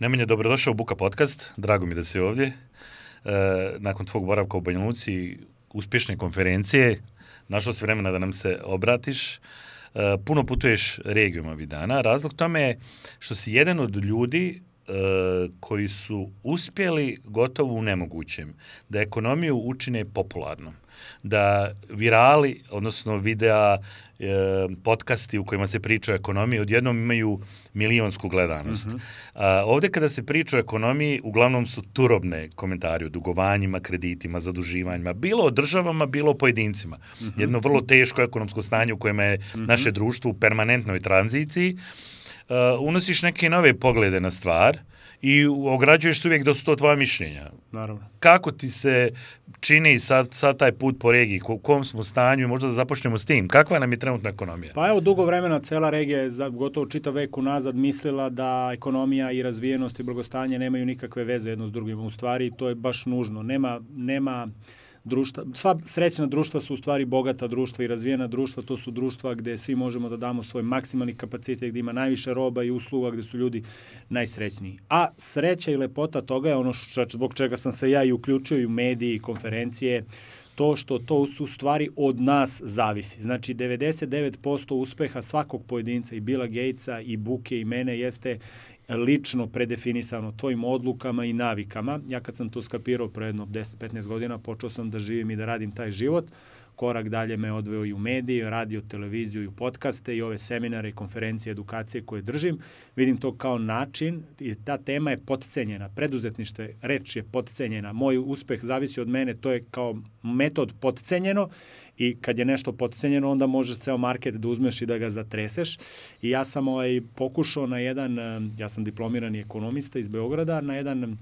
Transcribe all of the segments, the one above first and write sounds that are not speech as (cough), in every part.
Nemanja, dobrodošao u Buka podcast. Drago mi da si ovdje. E, nakon tvog boravka u Banja Luci, uspješne konferencije, našao si vremena da nam se obratiš. E, puno putuješ regijom ovih dana. Razlog tome je što si jedan od ljudi koji su uspjeli gotovo u nemogućem, da ekonomiju učine popularnom da virali, odnosno videa, e, podcasti u kojima se priča o ekonomiji, odjednom imaju milionsku gledanost. Mm -hmm. A, ovde kada se priča o ekonomiji, uglavnom su turobne komentari o dugovanjima, kreditima, zaduživanjima, bilo o državama, bilo o pojedincima. Mm -hmm. Jedno vrlo teško ekonomsko stanje u kojem je mm -hmm. naše društvo u permanentnoj tranziciji. Uh, unosiš neke nove poglede na stvar i ograđuješ se uvijek da su to tvoja mišljenja. Naravno. Kako ti se čini sad, sad taj put po regiji, u kom smo stanju, možda da započnemo s tim. Kakva nam je trenutna ekonomija? Pa evo, dugo vremena cela regija je za gotovo čitav vek unazad mislila da ekonomija i razvijenost i blagostanje nemaju nikakve veze jedno s drugim. U stvari, to je baš nužno. Nema, nema društva, sva srećna društva su u stvari bogata društva i razvijena društva, to su društva gde svi možemo da damo svoj maksimalni kapacitet, gde ima najviše roba i usluga, gde su ljudi najsrećniji. A sreća i lepota toga je ono što, zbog čega sam se ja i uključio i u mediji i konferencije, to što to u stvari od nas zavisi. Znači 99% uspeha svakog pojedinca i Bila Gatesa i Buke i mene jeste lično predefinisano tvojim odlukama i navikama. Ja kad sam to skapirao pre jedno 10-15 godina, počeo sam da živim i da radim taj život. Korak dalje me odveo i u medije, radio, televiziju i u podcaste i ove seminare i konferencije, edukacije koje držim. Vidim to kao način i ta tema je potcenjena. Preduzetnište, reč je potcenjena. Moj uspeh zavisi od mene, to je kao metod potcenjeno i kad je nešto potcenjeno onda možeš ceo market da uzmeš i da ga zatreseš i ja sam ovaj, pokušao na jedan, ja sam diplomirani ekonomista iz Beograda, na jedan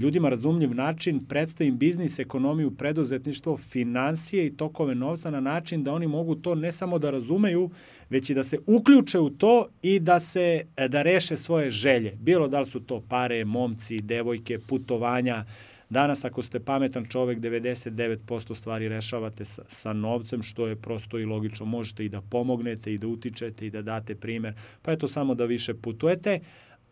ljudima razumljiv način predstavim biznis, ekonomiju, preduzetništvo, financije i tokove novca na način da oni mogu to ne samo da razumeju, već i da se uključe u to i da se eh, da reše svoje želje. Bilo da li su to pare, momci, devojke, putovanja, Danas ako ste pametan čovek, 99% stvari rešavate sa, sa novcem, što je prosto i logično. Možete i da pomognete i da utičete i da date primer, pa eto samo da više putujete,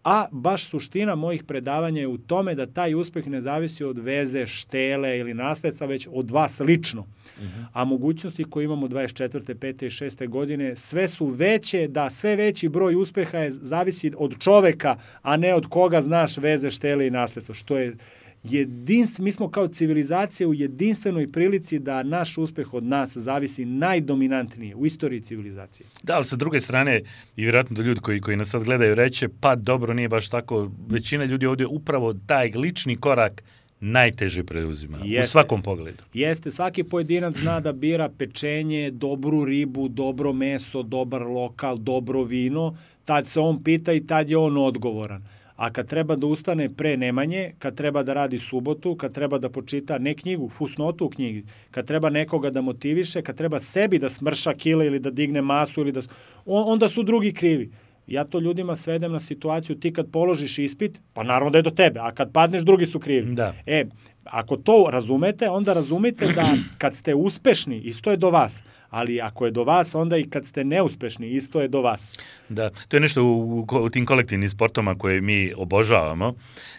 a baš suština mojih predavanja je u tome da taj uspeh ne zavisi od veze, štele ili nasledca, već od vas lično. Uh mhm. -huh. A mogućnosti koje imamo 24. 5. i 6. godine sve su veće, da sve veći broj uspeha je zavisi od čoveka, a ne od koga znaš veze, štele i nasledstvo, što je jedinst, mi smo kao civilizacija u jedinstvenoj prilici da naš uspeh od nas zavisi najdominantnije u istoriji civilizacije. Da, ali sa druge strane, i vjerojatno da ljudi koji, koji nas sad gledaju reće, pa dobro, nije baš tako. Većina ljudi ovdje upravo taj lični korak najteže preuzima Jeste. u svakom pogledu. Jeste, svaki pojedinac zna da bira pečenje, dobru ribu, dobro meso, dobar lokal, dobro vino, tad se on pita i tad je on odgovoran a kad treba da ustane pre Nemanje, kad treba da radi subotu, kad treba da počita ne knjigu, fusnotu u knjigi, kad treba nekoga da motiviše, kad treba sebi da smrša kile ili da digne masu ili da onda su drugi krivi. Ja to ljudima svedem na situaciju, ti kad položiš ispit, pa naravno da je do tebe, a kad padneš, drugi su krivi. Da. E, ako to razumete, onda razumete da kad ste uspešni, isto je do vas. Ali ako je do vas, onda i kad ste neuspešni, isto je do vas. Da, to je nešto u, u tim kolektivnim sportoma koje mi obožavamo,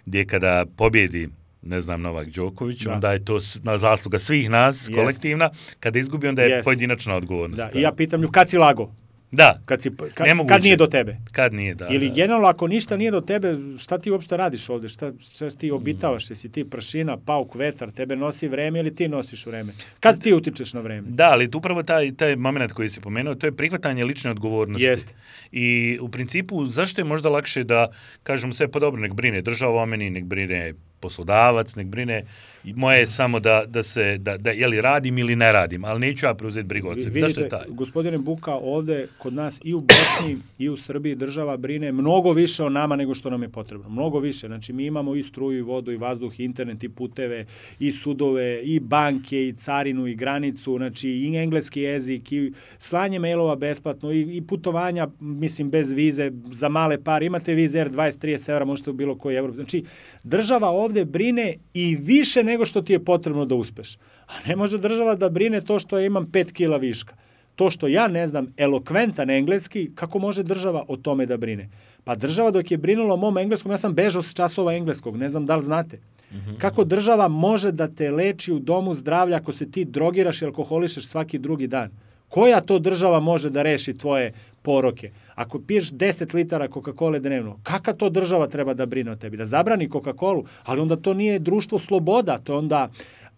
gdje kada pobjedi ne znam, Novak Đoković, da. onda je to na zasluga svih nas, Jest. kolektivna. Kada izgubi, onda je Jest. pojedinačna odgovornost. Da. I ja pitam nju, kad si lago? Da. Kad, si, kad, kad nije do tebe. Kad nije, da. Ili da. generalno, ako ništa nije do tebe, šta ti uopšte radiš ovde? Šta, šta ti obitavaš? Mm. Si ti prašina, pauk, vetar, tebe nosi vreme ili ti nosiš vreme? Kad ti utičeš na vreme? Da, ali upravo taj, taj moment koji si pomenuo, to je prihvatanje lične odgovornosti. Jeste. I u principu, zašto je možda lakše da, kažemo sve, pa dobro, nek brine država o meni, nek brine poslodavac, nek brine. Moje je samo da, da se, da, da je li radim ili ne radim, ali neću ja preuzeti brigu od sebe. Je taj? Gospodine Buka, ovde kod nas i u Bosni i u Srbiji država brine mnogo više o nama nego što nam je potrebno. Mnogo više. Znači, mi imamo i struju, i vodu, i vazduh, i internet, i puteve, i sudove, i banke, i carinu, i granicu, znači, i engleski jezik, i slanje mailova besplatno, i, i putovanja, mislim, bez vize, za male par. Imate vize R20-30 evra, možete u bilo koji evro. Znači, država ovde ovde brine i više nego što ti je potrebno da uspeš. A ne može država da brine to što ja imam 5 kila viška. to što ja ne znam elokventan engleski, kako može država o tome da brine? Pa država dok je brinula o mom engleskom, ja sam bežao s časova engleskog, ne znam da li znate. -hmm. Kako država može da te leči u domu zdravlja ako se ti drogiraš i alkoholišeš svaki drugi dan? Koja to država može da reši tvoje poroke? Ako piješ 10 litara Coca-Cola dnevno, kakva to država treba da brine o tebi? Da zabrani Coca-Colu? Ali onda to nije društvo sloboda, to je onda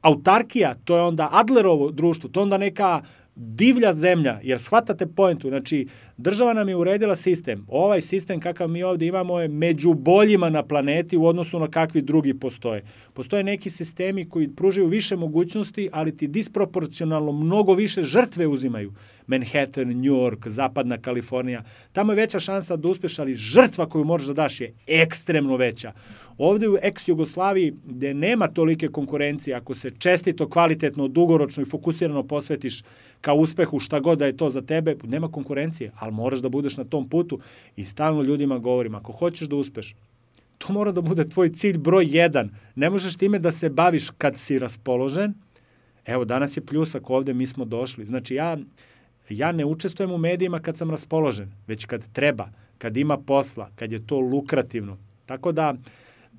autarkija, to je onda Adlerovo društvo, to je onda neka divlja zemlja, jer shvatate poentu, znači država nam je uredila sistem. Ovaj sistem kakav mi ovde imamo je među boljima na planeti u odnosu na kakvi drugi postoje. Postoje neki sistemi koji pružaju više mogućnosti, ali ti disproporcionalno mnogo više žrtve uzimaju. Manhattan, New York, zapadna Kalifornija. Tamo je veća šansa da uspeš, ali žrtva koju možeš da daš je ekstremno veća. Ovde u ex-Jugoslaviji, gde nema tolike konkurencije, ako se čestito, kvalitetno, dugoročno i fokusirano posvetiš ka uspehu šta god da je to za tebe, nema konkurencije, ali moraš da budeš na tom putu i stalno ljudima govorim, ako hoćeš da uspeš, to mora da bude tvoj cilj broj jedan. Ne možeš time da se baviš kad si raspoložen. Evo, danas je pljusak ovde, mi smo došli. Znači, ja, ja ne učestvujem u medijima kad sam raspoložen, već kad treba, kad ima posla, kad je to lukrativno. Tako da,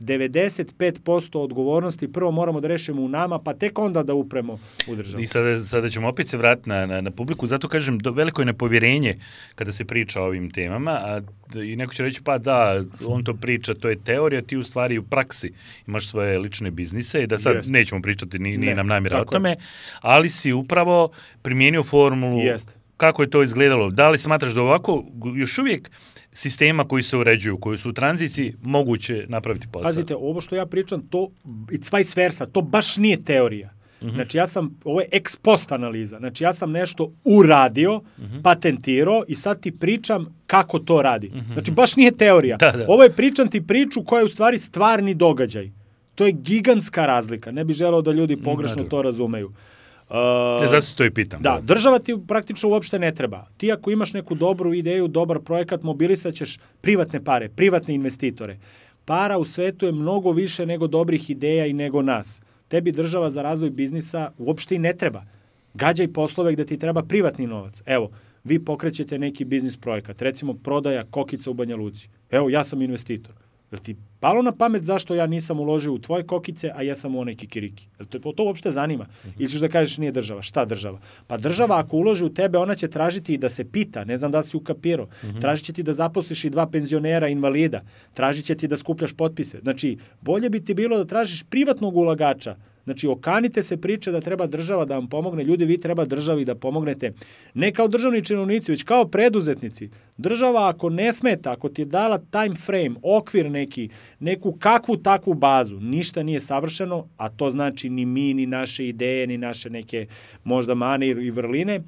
95% odgovornosti prvo moramo da rešimo u nama, pa tek onda da upremo u državu. I sada, sada ćemo opet se vratiti na, na, na publiku, zato kažem, do, veliko je nepovjerenje kada se priča o ovim temama, a i neko će reći, pa da, on to priča, to je teorija, ti u stvari u praksi imaš svoje lične biznise i da sad Jest. nećemo pričati, ni, nije ne, nam namjera o tome, je. ali si upravo primijenio formulu Jest. kako je to izgledalo. Da li smatraš da ovako još uvijek sistema koji se uređuju, koji su u tranziciji, moguće napraviti posao. Pazite, ovo što ja pričam, to, it's vice versa, to baš nije teorija. Mm -hmm. Znači ja sam, ovo je ex post analiza, znači ja sam nešto uradio, mm -hmm. patentirao i sad ti pričam kako to radi. Mm -hmm. Znači baš nije teorija. (laughs) Da, da. Ovo je pričam ti priču koja je u stvari stvarni događaj. To je gigantska razlika. Ne bi želeo da ljudi pogrešno to razumeju. Uh, ne, zato to i pitam. Da, država ti praktično uopšte ne treba. Ti ako imaš neku dobru ideju, dobar projekat, mobilisat ćeš privatne pare, privatne investitore. Para u svetu je mnogo više nego dobrih ideja i nego nas. Tebi država za razvoj biznisa uopšte i ne treba. Gađaj poslove gde ti treba privatni novac. Evo, vi pokrećete neki biznis projekat, recimo prodaja kokica u Banja Luci. Evo, ja sam investitor Jel ti palo na pamet zašto ja nisam uložio u tvoje kokice, a ja sam u onaj kikiriki? Jel to, to uopšte zanima? Mhm. -huh. Ili ćeš da kažeš nije država? Šta država? Pa država ako uloži u tebe, ona će tražiti i da se pita, ne znam da si ukapirao, uh mhm. -huh. tražit će ti da zaposliš i dva penzionera invalida, tražit će ti da skupljaš potpise. Znači, bolje bi ti bilo da tražiš privatnog ulagača Znači, okanite se priče da treba država da vam pomogne. Ljudi, vi treba državi da pomognete. Ne kao državni činovnici, već kao preduzetnici. Država ako ne smeta, ako ti je dala time frame, okvir neki, neku kakvu takvu bazu, ništa nije savršeno, a to znači ni mi, ni naše ideje, ni naše neke možda mane i vrline,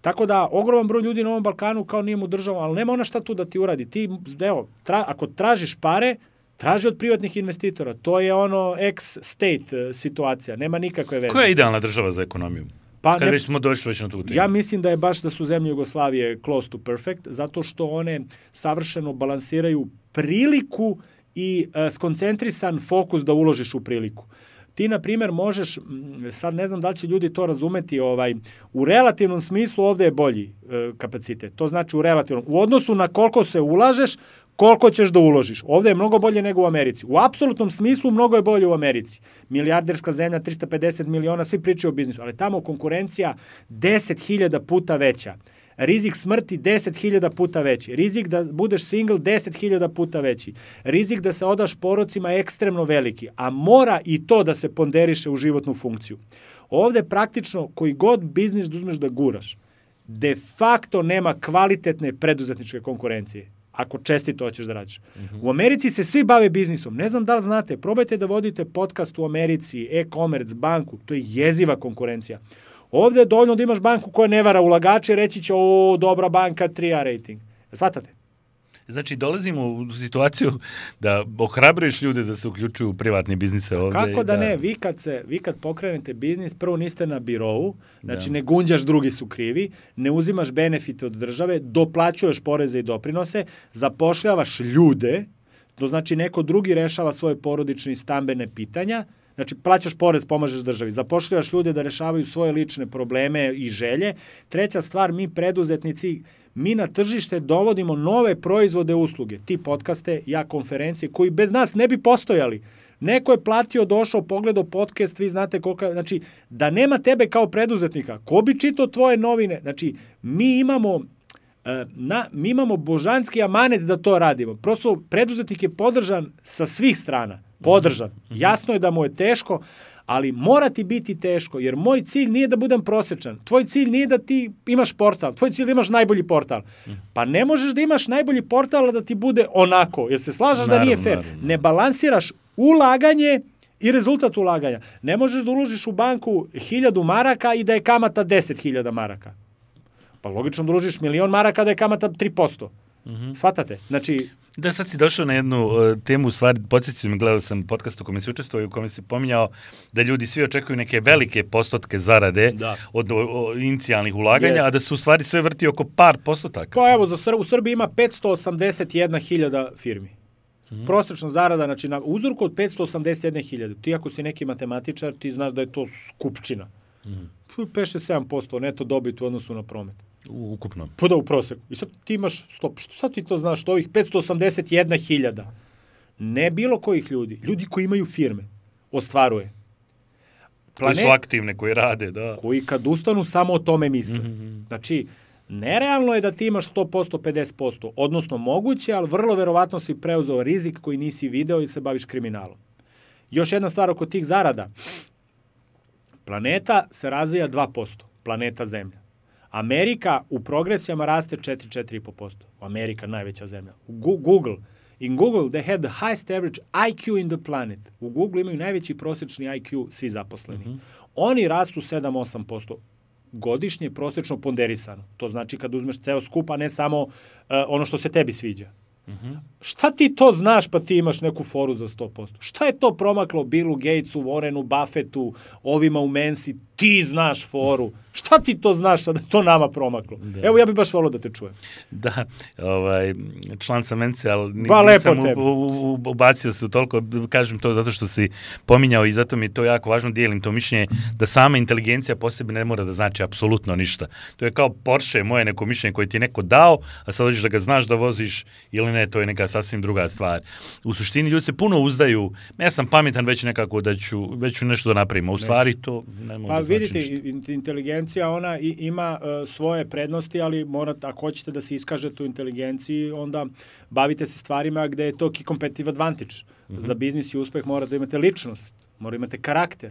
Tako da, ogroman broj ljudi na ovom Balkanu kao nije mu država, ali nema ona šta tu da ti uradi. Ti, evo, tra, ako tražiš pare, Traži od privatnih investitora. To je ono ex-state e, situacija. Nema nikakve veze. Koja je idealna država za ekonomiju? Pa Kad ne, već smo došli već na tu temu. Ja mislim da je baš da su zemlje Jugoslavije close to perfect, zato što one savršeno balansiraju priliku i uh, skoncentrisan fokus da uložiš u priliku. Ti, na primer, možeš, sad ne znam da li će ljudi to razumeti, ovaj, u relativnom smislu ovde je bolji e, kapacitet. To znači u relativnom. U odnosu na koliko se ulažeš, koliko ćeš da uložiš. Ovde je mnogo bolje nego u Americi. U apsolutnom smislu mnogo je bolje u Americi. Milijarderska zemlja, 350 miliona, svi pričaju o biznisu, ali tamo konkurencija 10.000 puta veća. Rizik smrti 10.000 puta veći. Rizik da budeš single 10.000 puta veći. Rizik da se odaš porocima ekstremno veliki. A mora i to da se ponderiše u životnu funkciju. Ovde praktično koji god biznis da uzmeš da guraš, de facto nema kvalitetne preduzetničke konkurencije ako čestito hoćeš da radiš. Mhm. -huh. U Americi se svi bave biznisom. Ne znam da li znate, probajte da vodite podcast u Americi, e-commerce, banku, to je jeziva konkurencija. Ovde je dovoljno da imaš banku koja ne vara ulagače i reći će, o, dobra banka, 3A rating. Svatate? Znači, dolazimo u situaciju da ohrabriš ljude da se uključuju u privatni biznise ovde. Kako da, da, ne? Vi kad, se, vi kad pokrenete biznis, prvo niste na birovu, znači da. ne gunđaš drugi su krivi, ne uzimaš benefite od države, doplaćuješ poreze i doprinose, zapošljavaš ljude, to znači neko drugi rešava svoje porodične i stambene pitanja, Znači, plaćaš porez, pomažeš državi, zapošljavaš ljude da rešavaju svoje lične probleme i želje. Treća stvar, mi preduzetnici, mi na tržište dovodimo nove proizvode usluge, ti podcaste, ja konferencije, koji bez nas ne bi postojali. Neko je platio, došao, pogledao podcast, vi znate koliko, znači, da nema tebe kao preduzetnika, ko bi čitao tvoje novine? Znači, mi imamo e, na, mi imamo božanski amanet da to radimo. Prosto preduzetnik je podržan sa svih strana. Podržan. Jasno je da mu je teško, ali mora ti biti teško, jer moj cilj nije da budem prosečan. Tvoj cilj nije da ti imaš portal, tvoj cilj je da imaš najbolji portal. Pa ne možeš da imaš najbolji portal da ti bude onako, jer se slažeš naravno, da nije fair. Naravno. Ne balansiraš ulaganje i rezultat ulaganja. Ne možeš da uložiš u banku 1000 maraka i da je kamata 10.000 maraka. Pa logično da uložiš milion maraka da je kamata 3%. Mm -hmm. Svatate? Znači, Da, sad si došao na jednu uh, temu, u stvari, podsjetio me, gledao sam podcast u kome si učestvovao i u kome si pominjao da ljudi svi očekuju neke velike postotke zarade da. od o, o, inicijalnih ulaganja, Jest. a da se u stvari sve vrti oko par postotaka. Pa evo, za Sr u Srbiji ima 581.000 firmi. Mm -hmm. Prosečna zarada, znači na uzorku od 581.000. Ti ako si neki matematičar, ti znaš da je to skupčina. Mm -hmm. 5-7% neto dobit u odnosu na promet. U ukupnom. Pa da, u proseku. I sad ti imaš, stop, šta ti to znaš, što ovih 581.000, ne bilo kojih ljudi, ljudi koji imaju firme, ostvaruje. Planet, koji su aktivne, koji rade, da. Koji kad ustanu samo o tome misle. Mm -hmm. Znači, nerealno je da ti imaš 100%, 50%, odnosno moguće, ali vrlo verovatno si preuzeo rizik koji nisi video i se baviš kriminalom. Još jedna stvar oko tih zarada. Planeta se razvija 2%, planeta Zemlja. Amerika u progresijama raste 4-4,5%. Amerika najveća zemlja. Google, in Google they have the highest average IQ in the planet. U Google imaju najveći prosečni IQ svi zaposleni. Mm -hmm. Oni rastu 7-8% godišnje prosečno ponderisano. To znači kad uzmeš ceo skup, a ne samo uh, ono što se tebi sviđa. Mm -hmm. Šta ti to znaš pa ti imaš neku foru za 100%? Šta je to promaklo Billu Gatesu, Warrenu Buffettu, ovima u Mensi? Ti znaš foru. Šta ti to znaš da to nama promaklo? Da. Evo ja bih baš volio da te čujem. Da, ovaj, član sam Mense, ali ba, nisam u, u, u, ubacio se u toliko, kažem to zato što si pominjao i zato mi je to jako važno, dijelim to mišljenje da sama inteligencija po sebi ne mora da znači apsolutno ništa. To je kao Porsche, moje neko mišljenje koje ti je neko dao, a sad hoćeš da ga znaš da voziš ili ne, to je neka sasvim druga stvar. U suštini ljudi se puno uzdaju, ja sam pametan već nekako da ću, već ću nešto da napravim, a u stvari to ne mogu pa, da znači vidite, ništa. inteligencija ona i, ima uh, svoje prednosti, ali morate, ako hoćete da se iskažete u inteligenciji, onda bavite se stvarima gde je to key competitive advantage. Mm -hmm. Za biznis i uspeh morate da imate ličnost, morate da imate karakter,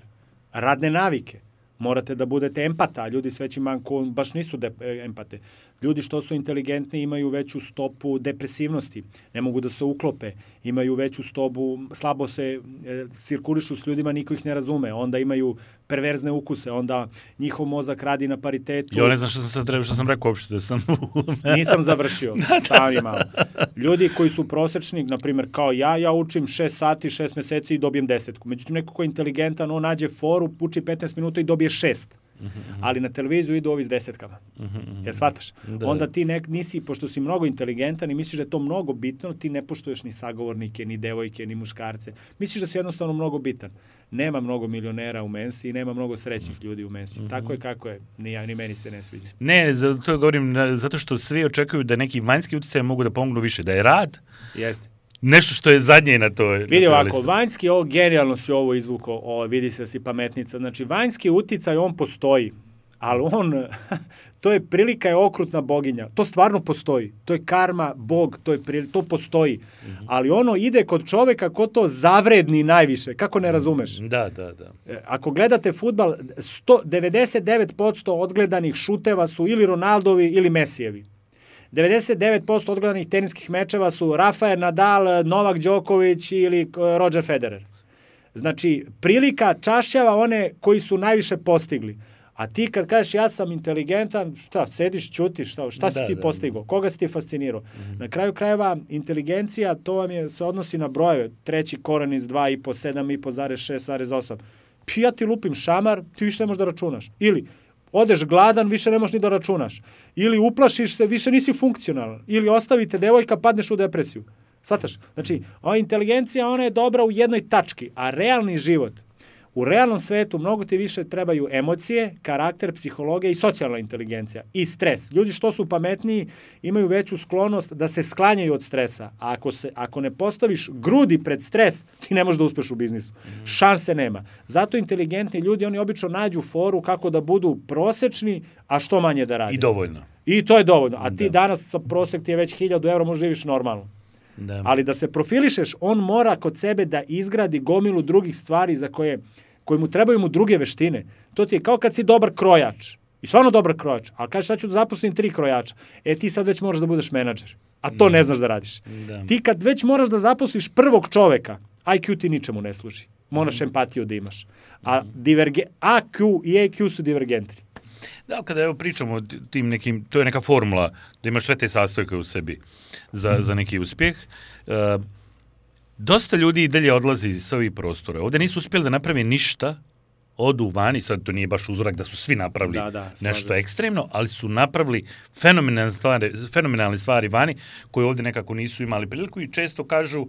radne navike, morate da budete empata, ljudi s većim mankom baš nisu de, e, empate. Ljudi što su inteligentni imaju veću stopu depresivnosti, ne mogu da se uklope, imaju veću stopu, slabo se e, cirkulišu s ljudima, niko ih ne razume, onda imaju perverzne ukuse, onda njihov mozak radi na paritetu. Jo, ne znam što sam sad trebao, što sam rekao uopšte, da sam... (laughs) Nisam završio, (laughs) da, stavi malo. Ljudi koji su prosečni, na primjer, kao ja, ja učim 6 sati, 6 meseci i dobijem desetku. Međutim, neko ko je inteligentan, on nađe foru, uči 15 minuta i dobije 6 Mm -hmm. Ali na televiziju idu ovi s desetkama. Mm -hmm. Jel shvataš? Da. Onda ti ne, nisi, pošto si mnogo inteligentan i misliš da je to mnogo bitno, ti ne poštuješ ni sagovornike, ni devojke, ni muškarce. Misliš da si jednostavno mnogo bitan. Nema mnogo milionera u Mensi i nema mnogo srećnih ljudi u Mensi. Mm -hmm. Tako je kako je. Ni ja, ni meni se ne sviđa. Ne, zato govorim, zato što svi očekuju da neki vanjski utjecaj mogu da pomognu više. Da je rad, Jeste nešto što je zadnje na to. Vidi ovako, vanjski, ovo genijalno si ovo izvuko, ovo, vidi se da si pametnica. Znači, vanjski uticaj, on postoji, ali on, (laughs) to je prilika je okrutna boginja. To stvarno postoji. To je karma, bog, to, je prilika, to postoji. Mm -hmm. Ali ono ide kod čoveka ko to zavredni najviše. Kako ne razumeš? Da, da, da. E, ako gledate futbal, 100, 99% odgledanih šuteva su ili Ronaldovi ili Mesijevi. 99% odgledanih teniskih mečeva su Rafael Nadal, Novak Đoković ili eh, Roger Federer. Znači, prilika čašljava one koji su najviše postigli. A ti kad kažeš ja sam inteligentan, šta, sediš, ćutiš, šta, šta da, si ti da, postigao? Da. Koga si ti fascinirao? Mm -hmm. Na kraju krajeva, inteligencija, to vam je, se odnosi na brojeve. Treći koren iz 2,5, 7,5, zarez 6, zarez 8. Pi ja ti lupim šamar, ti više ne možeš da računaš. Ili, odeš gladan, više ne možeš ni da računaš. Ili uplašiš se, više nisi funkcionalan. Ili ostavite devojka, padneš u depresiju. Svataš? Znači, ova inteligencija, ona je dobra u jednoj tački, a realni život, U realnom svetu mnogo ti više trebaju emocije, karakter, psihologija i socijalna inteligencija i stres. Ljudi što su pametniji imaju veću sklonost da se sklanjaju od stresa. A ako, se, ako ne postaviš grudi pred stres, ti ne možeš da uspeš u biznisu. Mm. Šanse nema. Zato inteligentni ljudi, oni obično nađu foru kako da budu prosečni, a što manje da rade. I dovoljno. I to je dovoljno. A ti da. danas sa prosek ti je već 1000 eura, možeš živiš normalno. Da. Ali da se profilišeš, on mora kod sebe da izgradi gomilu drugih stvari za koje, koje mu trebaju mu druge veštine. To ti je kao kad si dobar krojač. I stvarno dobar krojač. Ali kažeš sad ću da zaposlim tri krojača. E ti sad već moraš da budeš menadžer. A to da. ne znaš da radiš. Da. Ti kad već moraš da zaposliš prvog čoveka, IQ ti ničemu ne služi. Moraš mm. empatiju da imaš. A diverge, AQ i EQ su divergentni. Da, kada evo pričamo o tim nekim, to je neka formula da imaš sve te sastojke u sebi za, mm. za neki uspjeh. Uh, dosta ljudi i dalje odlazi iz ovih prostora. Ovde nisu uspjeli da naprave ništa odu vani, sad to nije baš uzorak da su svi napravili da, da, nešto se. ekstremno, ali su napravili fenomenalne stvari, fenomenalne stvari vani koje ovde nekako nisu imali priliku i često kažu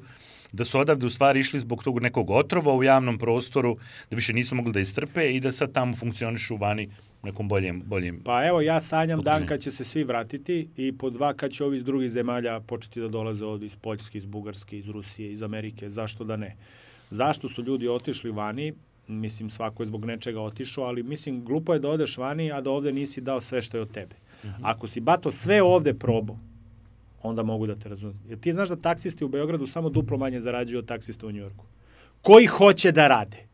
da su odavde u stvari išli zbog tog nekog otrova u javnom prostoru, da više nisu mogli da istrpe i da sad tamo funkcionišu vani nekom boljem, boljem Pa evo, ja sanjam okruženju. dan kad će se svi vratiti i po dva kad će ovi iz drugih zemalja početi da dolaze ovde iz Poljske, iz Bugarske, iz Rusije, iz Amerike, zašto da ne? Zašto su ljudi otišli vani? Mislim, svako je zbog nečega otišao, ali mislim, glupo je da odeš vani, a da ovde nisi dao sve što je od tebe. Mhm. -huh. Ako si, bato, sve ovde probao, onda mogu da te razumem. Jer ti znaš da taksisti u Beogradu samo duplo manje zarađuju od taksista u Njujorku. Koji hoće da rade?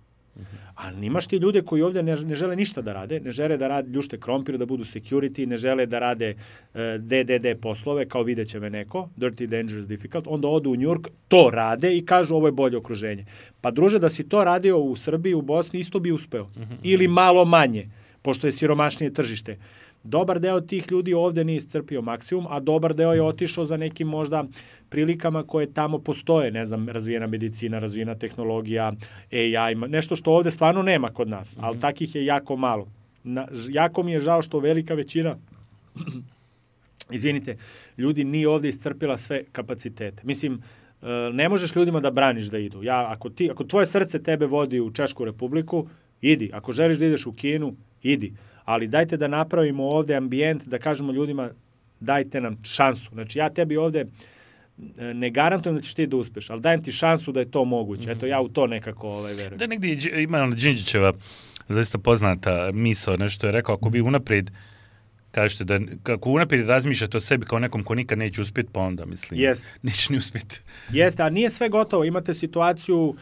A nimaš ti ljude koji ovdje ne, ne žele ništa da rade, ne žele da rade ljušte krompir, da budu security, ne žele da rade uh, e, DDD poslove, kao videće me neko, dirty, dangerous, difficult, onda odu u York, to rade i kažu ovo je bolje okruženje. Pa druže, da si to radio u Srbiji, u Bosni, isto bi uspeo. Mm -hmm. Ili malo manje, pošto je siromašnije tržište. Dobar deo tih ljudi ovde nije iscrpio maksimum, a dobar deo je otišao za nekim možda prilikama koje tamo postoje, ne znam, razvijena medicina, razvijena tehnologija, AI, nešto što ovde stvarno nema kod nas, ali mm -hmm. takih je jako malo. Na, jako mi je žao što velika većina (clears throat) izvinite, ljudi nije ovde iscrpila sve kapacitete. Mislim, e, ne možeš ljudima da braniš da idu. Ja, ako, ti, ako tvoje srce tebe vodi u Češku republiku, idi. Ako želiš da ideš u Kinu, idi ali dajte da napravimo ovde ambijent, da kažemo ljudima dajte nam šansu. Znači ja tebi ovde e, ne garantujem da ćeš ti da uspeš, ali dajem ti šansu da je to moguće. Eto, ja u to nekako ovaj, verujem. Da negdje ima Đinđićeva zaista poznata misao, nešto je rekao, ako bi unaprijed kažete da kako unaprijed razmišljate o sebi kao nekom ko nikad neće uspjeti, pa onda mislim, Jest. neće ni uspjeti. Jeste, a nije sve gotovo. Imate situaciju Uh,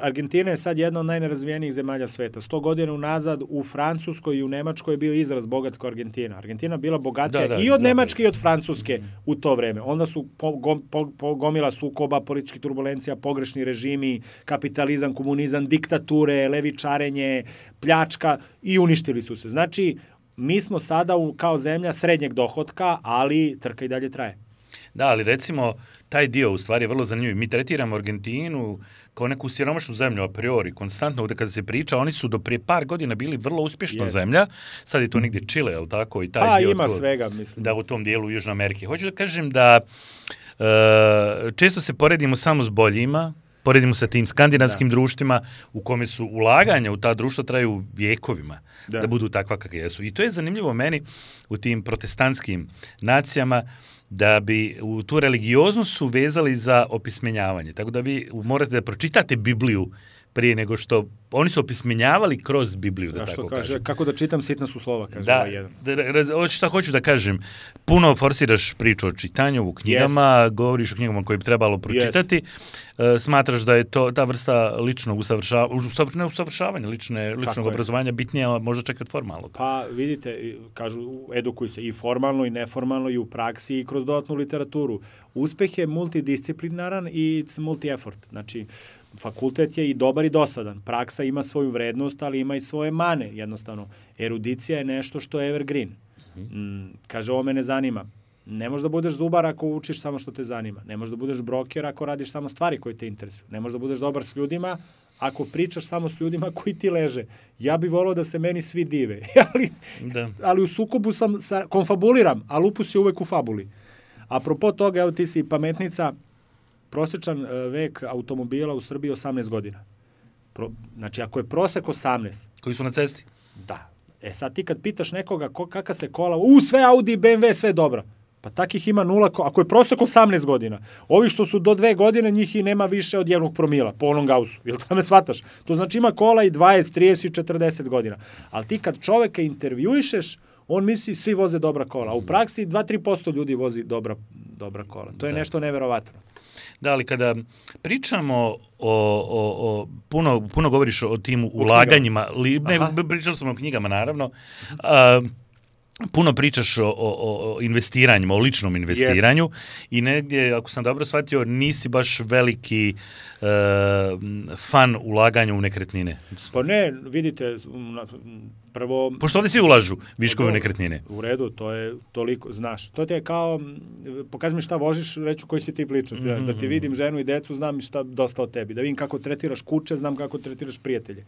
Argentina je sad jedna od najnerazvijenijih zemalja sveta. 100 godina unazad u Francuskoj i u Nemačkoj je bio izraz bogat kao Argentina. Argentina bila bogatija da, da, i od da, Nemačke i od Francuske mm. u to vreme. Onda su po, po, po, gomila sukoba, političkih turbulencija, pogrešni režimi, kapitalizam, komunizam, diktature, levičarenje, pljačka i uništili su se. Znači, mi smo sada u, kao zemlja srednjeg dohotka, ali trka i dalje traje. Da, ali recimo taj dio u stvari je vrlo zanimljiv. Mi tretiramo Argentinu kao neku siromašnu zemlju a priori, konstantno ovde kada se priča, oni su do prije par godina bili vrlo uspješna yes. zemlja, sad je to nigde Čile, je li tako? I taj pa, dio ima to, svega, mislim. Da, u tom dijelu Južne Amerike. Hoću da kažem da uh, često se poredimo samo s boljima, poredimo sa tim skandinavskim da. društvima u kome su ulaganja u ta društva traju vjekovima da, da budu takva kakve jesu. I to je zanimljivo meni u tim protestantskim nacijama da bi u tu religioznost su vezali za opismenjavanje. Tako da vi morate da pročitate Bibliju prije nego što oni su opismenjavali kroz Bibliju, da, da tako kaže, kažem. Kako da čitam sitna su slova, kaže da, ovaj jedan. Da, šta hoću da kažem, puno forsiraš priču o čitanju u knjigama, Jest. govoriš o knjigama koje bi trebalo pročitati, Jest. smatraš da je to ta vrsta ličnog usavršavanja, ne usavršavanja, lične, ličnog obrazovanja bitnija možda čak od formalnog. Pa vidite, kažu, edukuju se i formalno i neformalno i u praksi i kroz dodatnu literaturu. Uspeh je multidisciplinaran i multi-effort. Znači, fakultet je i dobar i dosadan. Praksa ima svoju vrednost, ali ima i svoje mane, jednostavno. Erudicija je nešto što je evergreen. Mm, kaže, ovo me ne zanima. Ne možeš da budeš zubar ako učiš samo što te zanima. Ne možeš da budeš broker ako radiš samo stvari koje te interesuju. Ne možeš da budeš dobar s ljudima ako pričaš samo s ljudima koji ti leže. Ja bih volao da se meni svi dive. (laughs) ali, da. ali u sukobu sam, sa, konfabuliram, a lupus je uvek u fabuli. Apropo toga, evo ti si pametnica, prosječan e, vek automobila u Srbiji 18 godina. Pro, znači, ako je prosek 18, Koji su na cesti? da. E sad ti kad pitaš nekoga ko, kaka se kola, u sve Audi, BMW, sve dobro. Pa takih ima nula, ko- ako je prosek 18 godina. Ovi što su do dve godine, njih i nema više od jednog promila po onom gausu. Jel da me shvataš? To znači ima kola i 20, 30 i 40 godina. Ali ti kad čoveka intervjuišeš, on misli svi voze dobra kola. A u praksi 2-3% ljudi vozi dobra, dobra kola. To je Da. nešto neverovatno. Da, ali kada pričamo o, o, o puno, puno govoriš o tim ulaganjima, li, ne, Aha. pričali smo o knjigama naravno, a, puno pričaš o, o, o investiranjima, o ličnom investiranju i negdje, ako sam dobro shvatio, nisi baš veliki e, fan ulaganja u nekretnine. Pa ne, vidite, prvo... Pošto ovdje svi ulažu viškove u dobro. nekretnine. U redu, to je toliko, znaš. To ti je kao, m, pokaži mi šta vožiš, reću koji si ti ličnost. Mm -hmm. Da ti vidim ženu i decu, znam šta dosta o tebi. Da vidim kako tretiraš kuće, znam kako tretiraš prijatelje.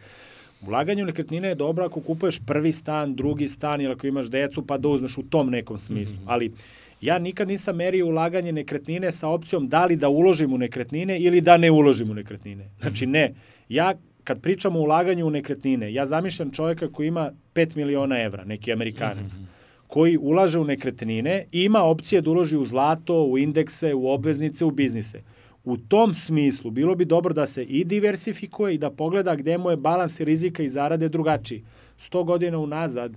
Ulaganje u nekretnine je dobro ako kupuješ prvi stan, drugi stan ili ako imaš decu pa da uzmeš u tom nekom smislu. Mm -hmm. Ali ja nikad nisam merio ulaganje nekretnine sa opcijom da li da uložim u nekretnine ili da ne uložim u nekretnine. Znači ne. Ja kad pričamo o ulaganju u nekretnine, ja zamišljam čovjeka koji ima 5 miliona evra, neki Amerikanac, mm -hmm. koji ulaže u nekretnine i ima opcije da uloži u zlato, u indekse, u obveznice, u biznise. U tom smislu bilo bi dobro da se i diversifikuje i da pogleda gde mu je balans rizika i zarade drugačiji. 100 godina unazad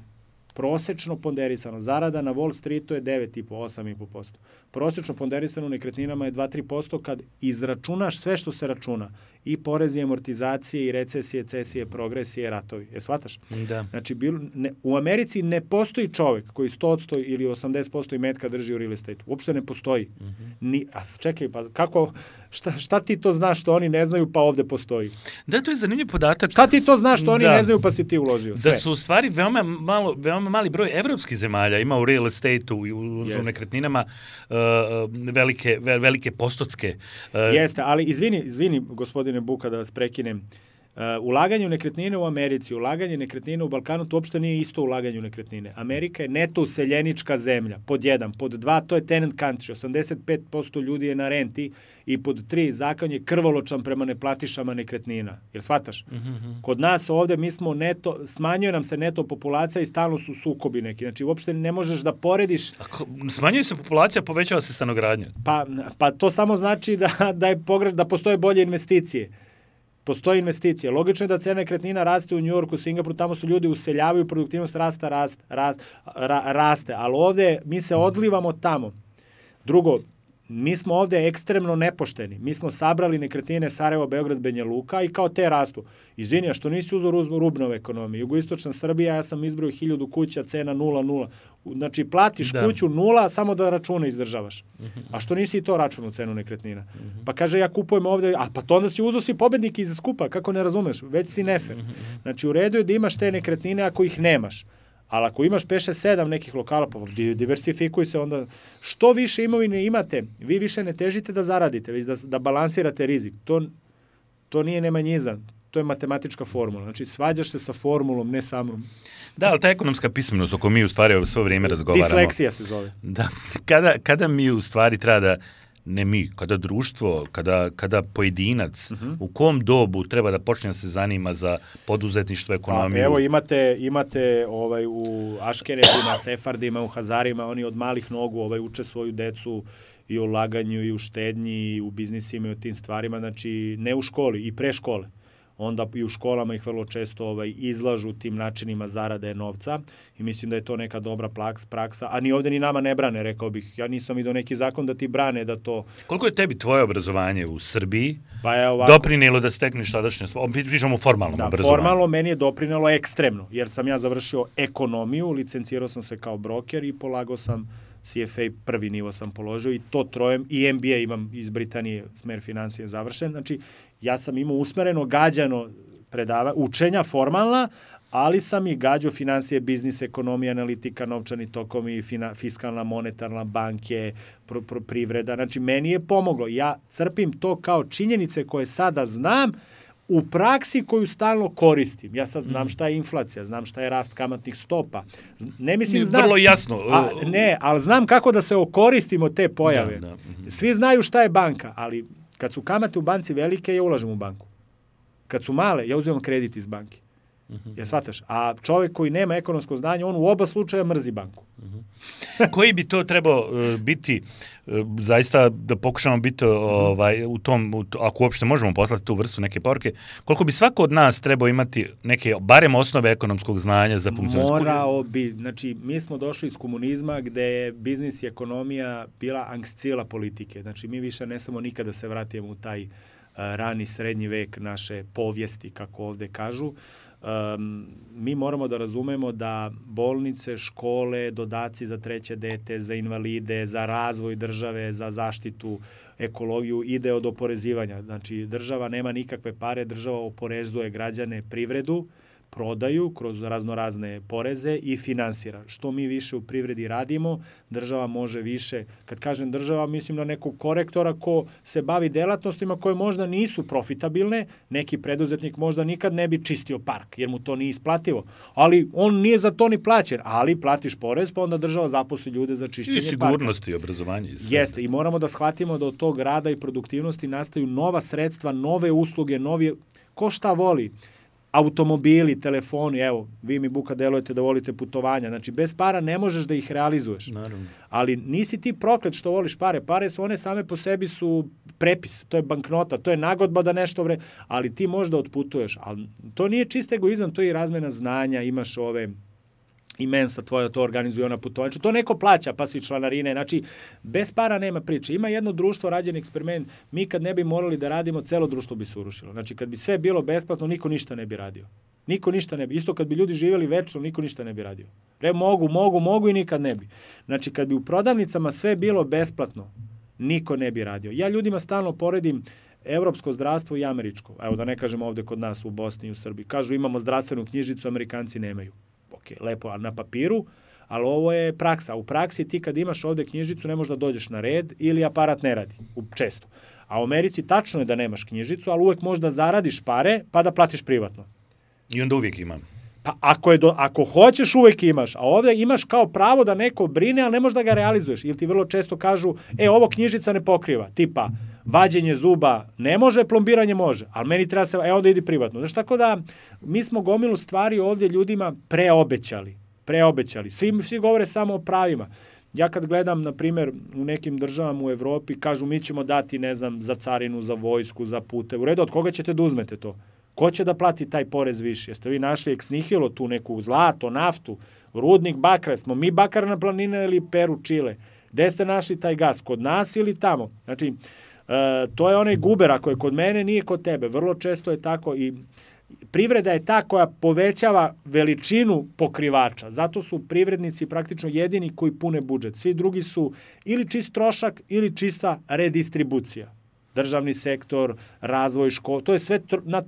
prosečno ponderisano. Zarada na Wall Streetu je 9,5, 8,5%. Prosečno ponderisano u nekretninama je 2-3% kad izračunaš sve što se računa. I porezi, amortizacije, i recesije, cesije, progresije, ratovi. Je shvataš? Da. Znači, bil, ne, u Americi ne postoji čovek koji 100% ili 80% imetka drži u real estate. Uopšte ne postoji. Mm -hmm. Ni, a čekaj, pa kako, šta, šta ti to znaš što oni ne znaju pa ovde postoji? Da, to je zanimljiv podatak. Šta ti to znaš što oni Da. ne znaju pa si ti uložio? Sve. Da su u stvari veoma, malo, veoma mali broj evropskih zemalja ima u real estate-u i u, u nekretninama uh, velike, ve, velike postotke. Uh, Jeste, ali izvini, izvini gospodine Buka da vas prekinem. Uh, ulaganje u nekretnine u Americi, ulaganje nekretnine u Balkanu, to uopšte nije isto ulaganje u nekretnine. Amerika je neto useljenička zemlja, pod jedan. Pod dva, to je tenant country, 85% ljudi je na renti i pod tri, zakon je krvoločan prema neplatišama nekretnina. Jel shvataš? Mm -hmm. Kod nas ovde mi smo neto, smanjuje nam se neto populacija i stalno su sukobi neki. Znači, uopšte ne možeš da porediš Ako, smanjuje se populacija, povećava se stanogradnja. Pa, pa to samo znači da, da, je pogre, da postoje bolje investicije. Postoje investicije. Logično je da cena nekretnina raste u Njujorku, Singapuru, tamo su ljudi useljavaju, produktivnost rasta, rast, rast, ra, raste. Ali ovde mi se odlivamo tamo. Drugo, mi smo ovde ekstremno nepošteni. Mi smo sabrali nekretnine Sarajevo, Beograd, Banja Luka i kao te rastu. Izvini, a što nisi uzor uz Rubnove ekonomije? Jugoistočna Srbija, ja sam izbrojio hiljadu kuća, cena 0,0. Znači, platiš da. kuću nula samo da račune izdržavaš. A što nisi i to račun u cenu nekretnina? Pa kaže, ja kupujem ovde, a pa to onda si uzo si pobednik iz skupa, kako ne razumeš? Već si nefer. Znači, u redu je da imaš te nekretnine ako ih nemaš. Ali ako imaš 5-6-7 nekih lokala, pa diversifikuj se onda. Što više imovine imate, vi više ne težite da zaradite, već da, da balansirate rizik. To, to nije nemanjizam, to je matematička formula. Znači, svađaš se sa formulom, ne sa mnom. Da, ali ta ekonomska pismenost o kojoj mi u stvari svo vrijeme razgovaramo. Disleksija se zove. Da, (laughs) kada, kada mi u stvari treba da ne mi, kada društvo, kada, kada pojedinac, uh -huh. u kom dobu treba da počne da se zanima za poduzetništvo, ekonomiju? Pa, evo imate, imate ovaj, u Aškeredima, Sefardima, u Hazarima, oni od malih nogu ovaj, uče svoju decu i o laganju i u štednji i u biznisima i o tim stvarima, znači ne u školi, i pre škole onda i u školama ih vrlo često ovaj, izlažu tim načinima zarade novca i mislim da je to neka dobra plaks, praksa, a ni ovde ni nama ne brane, rekao bih. Ja nisam vidio neki zakon da ti brane da to... Koliko je tebi tvoje obrazovanje u Srbiji pa je ovako, doprinelo da stekneš tadašnje svoje, pričamo o formalnom da, obrazovanju? formalno meni je doprinelo ekstremno, jer sam ja završio ekonomiju, licencirao sam se kao broker i polagao sam CFA prvi nivo sam položio i to trojem i MBA imam iz Britanije, smer financije završen. Znači, ja sam imao usmereno, gađano predava, učenja formalna, ali sam i gađao financije, biznis, ekonomija, analitika, novčani tokomi, fina, fiskalna, monetarna, banke, pro, pro, privreda. Znači, meni je pomoglo. Ja crpim to kao činjenice koje sada znam, u praksi koju stalno koristim. Ja sad znam šta je inflacija, znam šta je rast kamatnih stopa. Ne mislim znam... Vrlo jasno. A, ne, ali znam kako da se okoristim od te pojave. Da, da. Svi znaju šta je banka, ali kad su kamate u banci velike, ja ulažem u banku. Kad su male, ja uzimam kredit iz banke. Ja shvataš? A čovjek koji nema ekonomsko znanje, on u oba slučaja mrzi banku. Koji bi to trebao uh, biti uh, zaista da pokušamo biti uh, ovaj u tom u, ako uopšte možemo poslati tu vrstu neke poruke, koliko bi svako od nas trebao imati neke barem osnove ekonomskog znanja za funkcionisanje? Morao bi, znači mi smo došli iz komunizma gde je biznis i ekonomija bila angscila politike. Znači mi više ne samo nikada da se vratimo u taj uh, rani srednji vek naše povijesti, kako ovde kažu, um, mi moramo da razumemo da bolnice, škole, dodaci za treće dete, za invalide, za razvoj države, za zaštitu ekologiju ide od oporezivanja. Znači, država nema nikakve pare, država oporezuje građane privredu, prodaju kroz raznorazne poreze i finansira. Što mi više u privredi radimo, država može više, kad kažem država, mislim na nekog korektora ko se bavi delatnostima koje možda nisu profitabilne, neki preduzetnik možda nikad ne bi čistio park, jer mu to nije isplativo, ali on nije za to ni plaćen, ali platiš porez, pa onda država zaposli ljude za čišćenje parka. I sigurnost i obrazovanje. I sve. Jeste, i moramo da shvatimo da od tog rada i produktivnosti nastaju nova sredstva, nove usluge, novi, ko šta voli automobili, telefoni, evo, vi mi Buka delujete da volite putovanja, znači bez para ne možeš da ih realizuješ. Naravno. Ali nisi ti proklet što voliš pare, pare su one same po sebi su prepis, to je banknota, to je nagodba da nešto vre, ali ti možda otputuješ, ali to nije čist egoizam, to je i razmena znanja, imaš ove i mensa tvoja to organizuje ona putovanja. To neko plaća, pa si članarine. Znači, bez para nema priče. Ima jedno društvo, rađen eksperiment, mi kad ne bi morali da radimo, celo društvo bi se urušilo. Znači, kad bi sve bilo besplatno, niko ništa ne bi radio. Niko ništa ne bi. Isto kad bi ljudi živjeli večno, niko ništa ne bi radio. Re, mogu, mogu, mogu i nikad ne bi. Znači, kad bi u prodavnicama sve bilo besplatno, niko ne bi radio. Ja ljudima stalno poredim evropsko zdravstvo i američko. Evo da ne kažem ovde kod nas u Bosni i u Srbiji. Kažu imamo zdravstvenu knjižicu, Amerikanci nemaju ok, lepo na papiru, ali ovo je praksa. U praksi ti kad imaš ovde knjižicu ne možeš da dođeš na red ili aparat ne radi, često. A u Americi tačno je da nemaš knjižicu, ali uvek možeš da zaradiš pare pa da platiš privatno. I onda uvijek imam. Pa ako, je do, ako hoćeš, uvek imaš. A ovde imaš kao pravo da neko brine, ali ne možeš da ga realizuješ. Ili ti vrlo često kažu, e, ovo knjižica ne pokriva. Tipa, vađenje zuba ne može, plombiranje može, ali meni treba se, e onda idi privatno. Znaš, tako da mi smo gomilu stvari ovdje ljudima preobećali, preobećali. Svi, svi govore samo o pravima. Ja kad gledam, na primjer, u nekim državama u Evropi, kažu mi ćemo dati, ne znam, za carinu, za vojsku, za pute. U redu, od koga ćete da uzmete to? Ko će da plati taj porez više? Jeste vi našli ex nihilo tu neku zlato, naftu, rudnik bakra? Smo mi bakar na planine ili Peru, Čile? Gde ste našli taj gas? Kod nas ili tamo? Znači, to je onaj guber, ako je kod mene, nije kod tebe. Vrlo često je tako i privreda je ta koja povećava veličinu pokrivača. Zato su privrednici praktično jedini koji pune budžet. Svi drugi su ili čist trošak ili čista redistribucija. Državni sektor, razvoj škola, to je sve, na,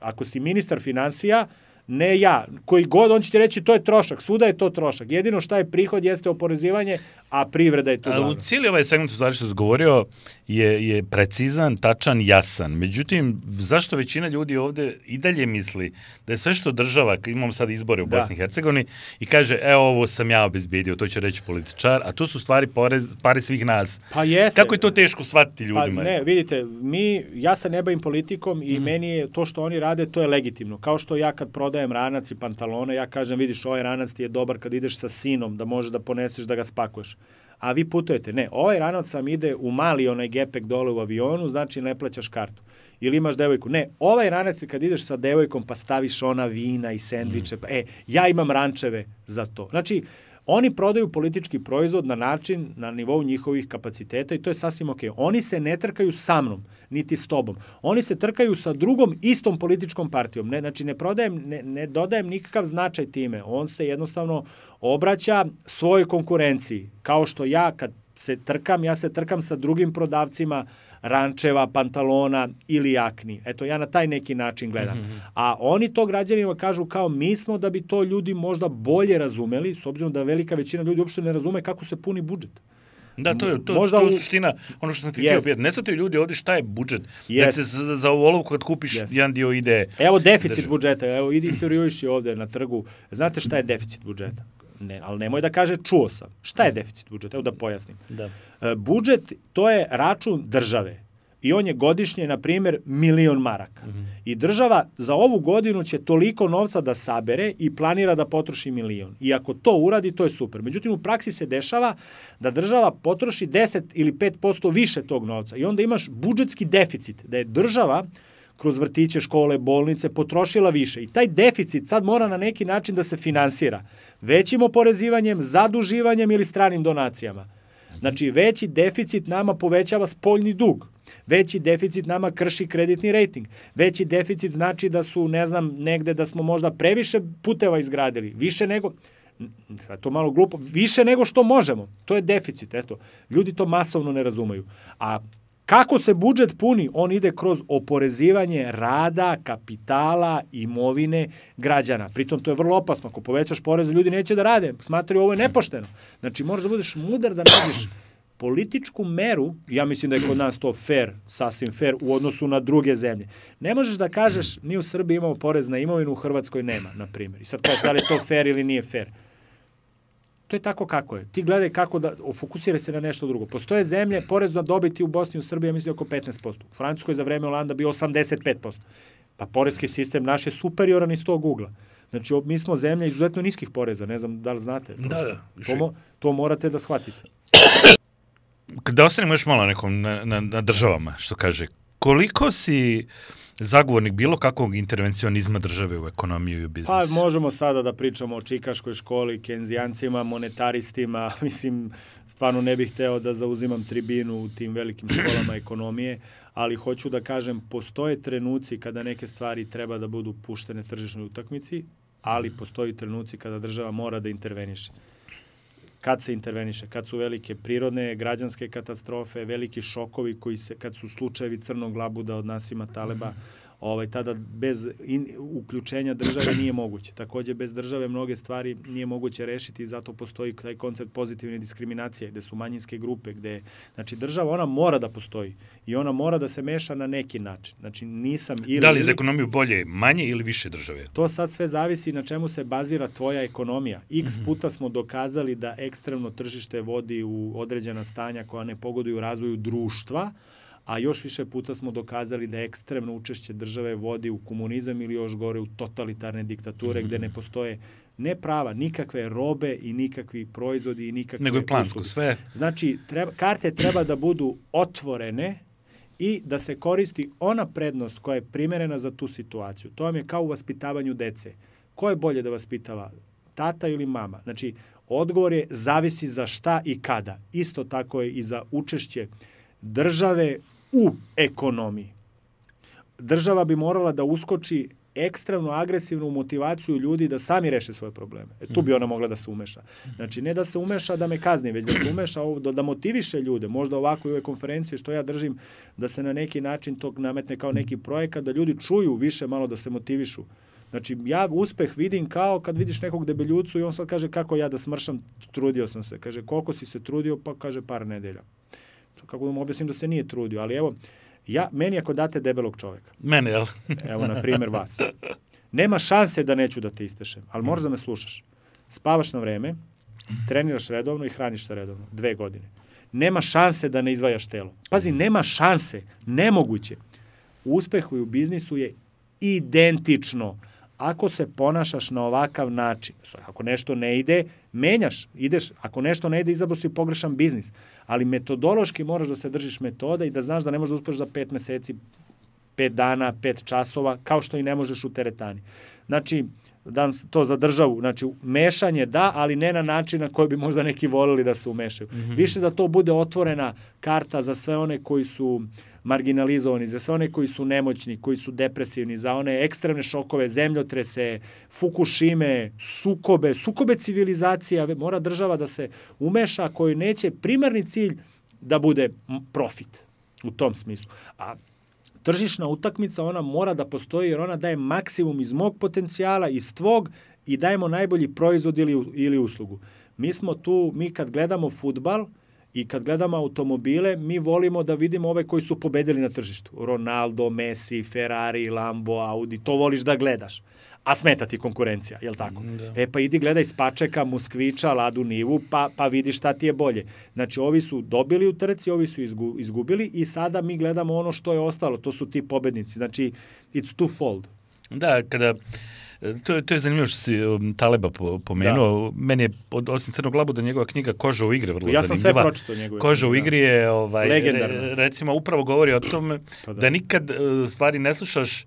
ako si ministar financija, ne ja, koji god, on će ti reći to je trošak, svuda je to trošak. Jedino šta je prihod jeste oporezivanje, a privreda je tu glavna. U cijeli ovaj segment u stvari što se govorio je, je precizan, tačan, jasan. Međutim, zašto većina ljudi ovde i dalje misli da je sve što država, imamo sad izbore u da. Bosni i Hercegovini, i kaže, evo ovo sam ja obezbedio, to će reći političar, a to su stvari porez, pare svih nas. Pa jeste. Kako je to teško shvatiti pa ljudima? Pa ne, vidite, mi, ja se ne bavim politikom i mm. meni je to što oni rade, to je legitimno. Kao što ja kad prodajem ranac i pantalone, ja kažem, vidiš, ovaj ranac ti je dobar kad ideš sa sinom, da možeš da poneseš da ga spakuješ a vi putujete. Ne, ovaj ranac vam ide u mali onaj gepek dole u avionu, znači ne plaćaš kartu. Ili imaš devojku. Ne, ovaj ranac je kad ideš sa devojkom pa staviš ona vina i sendviče, mm. pa e, ja imam rančeve za to. Znači, Oni prodaju politički proizvod na način, na nivou njihovih kapaciteta i to je sasvim ok. Oni se ne trkaju sa mnom, niti s tobom. Oni se trkaju sa drugom istom političkom partijom. Ne, znači, ne, prodajem, ne, ne dodajem nikakav značaj time. On se jednostavno obraća svojoj konkurenciji. Kao što ja, kad se trkam, ja se trkam sa drugim prodavcima rančeva, pantalona ili jakni. Eto, ja na taj neki način gledam. Mm -hmm. A oni to građanima kažu kao mi smo da bi to ljudi možda bolje razumeli, s obzirom da velika većina ljudi uopšte ne razume kako se puni budžet. Da, to je to, Možda to je suština, ono što sam ti htio pijeti. Ne sad ljudi ovdje šta je budžet. Yes. Da se za, za olovku kad kupiš yes. jedan dio ide... Evo deficit drži. budžeta, evo idi intervjuiš ovde na trgu. Znate šta je deficit budžeta? Ne, ali nemoj da kaže čuo sam. Šta je deficit budžeta? Evo da pojasnim. Da. E, budžet to je račun države. i on je godišnje, na primjer, milion maraka. Mm -hmm. I država za ovu godinu će toliko novca da sabere i planira da potroši milion. I ako to uradi, to je super. Međutim, u praksi se dešava da država potroši 10 ili 5% više tog novca i onda imaš budžetski deficit, da je država kroz vrtiće, škole, bolnice potrošila više. I taj deficit sad mora na neki način da se finansira većim oporezivanjem, zaduživanjem ili stranim donacijama. Znači, veći deficit nama povećava spoljni dug. Veći deficit nama krši kreditni rating. Veći deficit znači da su, ne znam, negde da smo možda previše puteva izgradili. Više nego sad to malo glupo, više nego što možemo. To je deficit, eto. Ljudi to masovno ne razumeju. A Kako se budžet puni? On ide kroz oporezivanje rada, kapitala, imovine građana. Pritom to je vrlo opasno. Ako povećaš poreze, ljudi neće da rade. Smatraju ovo je nepošteno. Znači, moraš da budeš mudar da nađeš političku meru, ja mislim da je kod nas to fair, sasvim fair u odnosu na druge zemlje. Ne možeš da kažeš, mi u Srbiji imamo porez na imovinu, u Hrvatskoj nema, na primjer. I sad kažeš da li je to fair ili nije fair to je tako kako je. Ti gledaj kako da, fokusiraj se na nešto drugo. Postoje zemlje, porez na dobiti u Bosni i u Srbiji, ja mislim oko 15%. U Francuskoj za vreme Olanda bio 85%. Pa porezki sistem naš je superioran iz tog ugla. Znači, mi smo zemlja izuzetno niskih poreza, ne znam da li znate. Da, da. To, mo, to morate da shvatite. Da ostanemo još malo nekom na, na, na državama, što kaže, koliko si zagovornik bilo kakvog intervencionizma države u ekonomiju i u biznis? Pa možemo sada da pričamo o čikaškoj školi, kenzijancima, monetaristima, (laughs) mislim, stvarno ne bih hteo da zauzimam tribinu u tim velikim školama (clears throat) ekonomije, ali hoću da kažem, postoje trenuci kada neke stvari treba da budu puštene tržišnoj utakmici, ali postoji trenuci kada država mora da interveniše kad se interveniše, kad su velike prirodne, građanske katastrofe, veliki šokovi koji se, kad su slučajevi crnog labuda od Nasima Taleba, mm ovaj, tada bez in, uključenja države nije moguće. Takođe, bez države mnoge stvari nije moguće rešiti i zato postoji taj koncept pozitivne diskriminacije, gde su manjinske grupe, gde, znači, država, ona mora da postoji i ona mora da se meša na neki način. Znači, nisam... Ili, da li za ekonomiju bolje manje ili više države? To sad sve zavisi na čemu se bazira tvoja ekonomija. X -hmm. puta smo dokazali da ekstremno tržište vodi u određena stanja koja ne pogoduju razvoju društva, a još više puta smo dokazali da ekstremno učešće države vodi u komunizam ili još gore u totalitarne diktature mm -hmm. gde ne postoje ne prava, nikakve robe i nikakvi proizvodi i nikakve Nego je plansko, usluge. sve. Znači, treba, karte treba da budu otvorene i da se koristi ona prednost koja je primerena za tu situaciju. To vam je kao u vaspitavanju dece. Ko je bolje da vaspitava? Tata ili mama? Znači, odgovor je zavisi za šta i kada. Isto tako je i za učešće države u ekonomiji. Država bi morala da uskoči ekstremno agresivnu motivaciju ljudi da sami reše svoje probleme. E, tu bi ona mogla da se umeša. Znači, ne da se umeša da me kazni, već da se umeša da, da motiviše ljude, možda ovako i ove konferencije što ja držim, da se na neki način to nametne kao neki projekat, da ljudi čuju više malo da se motivišu. Znači, ja uspeh vidim kao kad vidiš nekog debeljucu i on sad kaže kako ja da smršam, trudio sam se. Kaže, koliko si se trudio? Pa kaže par nedelja kako da mu objasnim da se nije trudio, ali evo, ja, meni ako date debelog čoveka. Mene, jel? (laughs) evo, na primer vas. Nema šanse da neću da te istešem, ali moraš da me slušaš. Spavaš na vreme, treniraš redovno i hraniš se redovno. Dve godine. Nema šanse da ne izvajaš telo. Pazi, nema šanse. Nemoguće. U uspehu i u biznisu je identično ako se ponašaš na ovakav način, ako nešto ne ide, menjaš, ideš, ako nešto ne ide, izabro si pogrešan biznis, ali metodološki moraš da se držiš metoda i da znaš da ne možeš da uspeš za pet meseci, pet dana, pet časova, kao što i ne možeš u teretani. Znači, dam to za državu, znači mešanje da, ali ne na način na koji bi možda neki volili da se umešaju. Mm -hmm. Više da to bude otvorena karta za sve one koji su marginalizovani, za sve one koji su nemoćni, koji su depresivni, za one ekstremne šokove, zemljotrese, Fukushime, sukobe, sukobe civilizacija, mora država da se umeša koji neće primarni cilj da bude profit u tom smislu. A tržišna utakmica, ona mora da postoji jer ona daje maksimum iz mog potencijala, iz tvog i dajemo najbolji proizvod ili, ili uslugu. Mi smo tu, mi kad gledamo futbal, I kad gledamo automobile, mi volimo da vidimo ove koji su pobedili na tržištu. Ronaldo, Messi, Ferrari, Lambo, Audi, to voliš da gledaš a smeta ti konkurencija, je li tako? Da. E pa idi gledaj Spačeka, Muskviča, Ladu Nivu, pa, pa vidi šta ti je bolje. Znači, ovi su dobili u trci, ovi su izgubili i sada mi gledamo ono što je ostalo, to su ti pobednici. Znači, it's two-fold. Da, kada To, to je zanimljivo što si um, Taleba po, pomenuo. Da. Meni je, od, osim Crnog labuda, njegova knjiga Koža u igri vrlo ja zanimljiva. Ja sam sve pročitao njegove Koža u igri je, ovaj, re, recimo, upravo govori o tome pa da. da nikad uh, stvari ne slušaš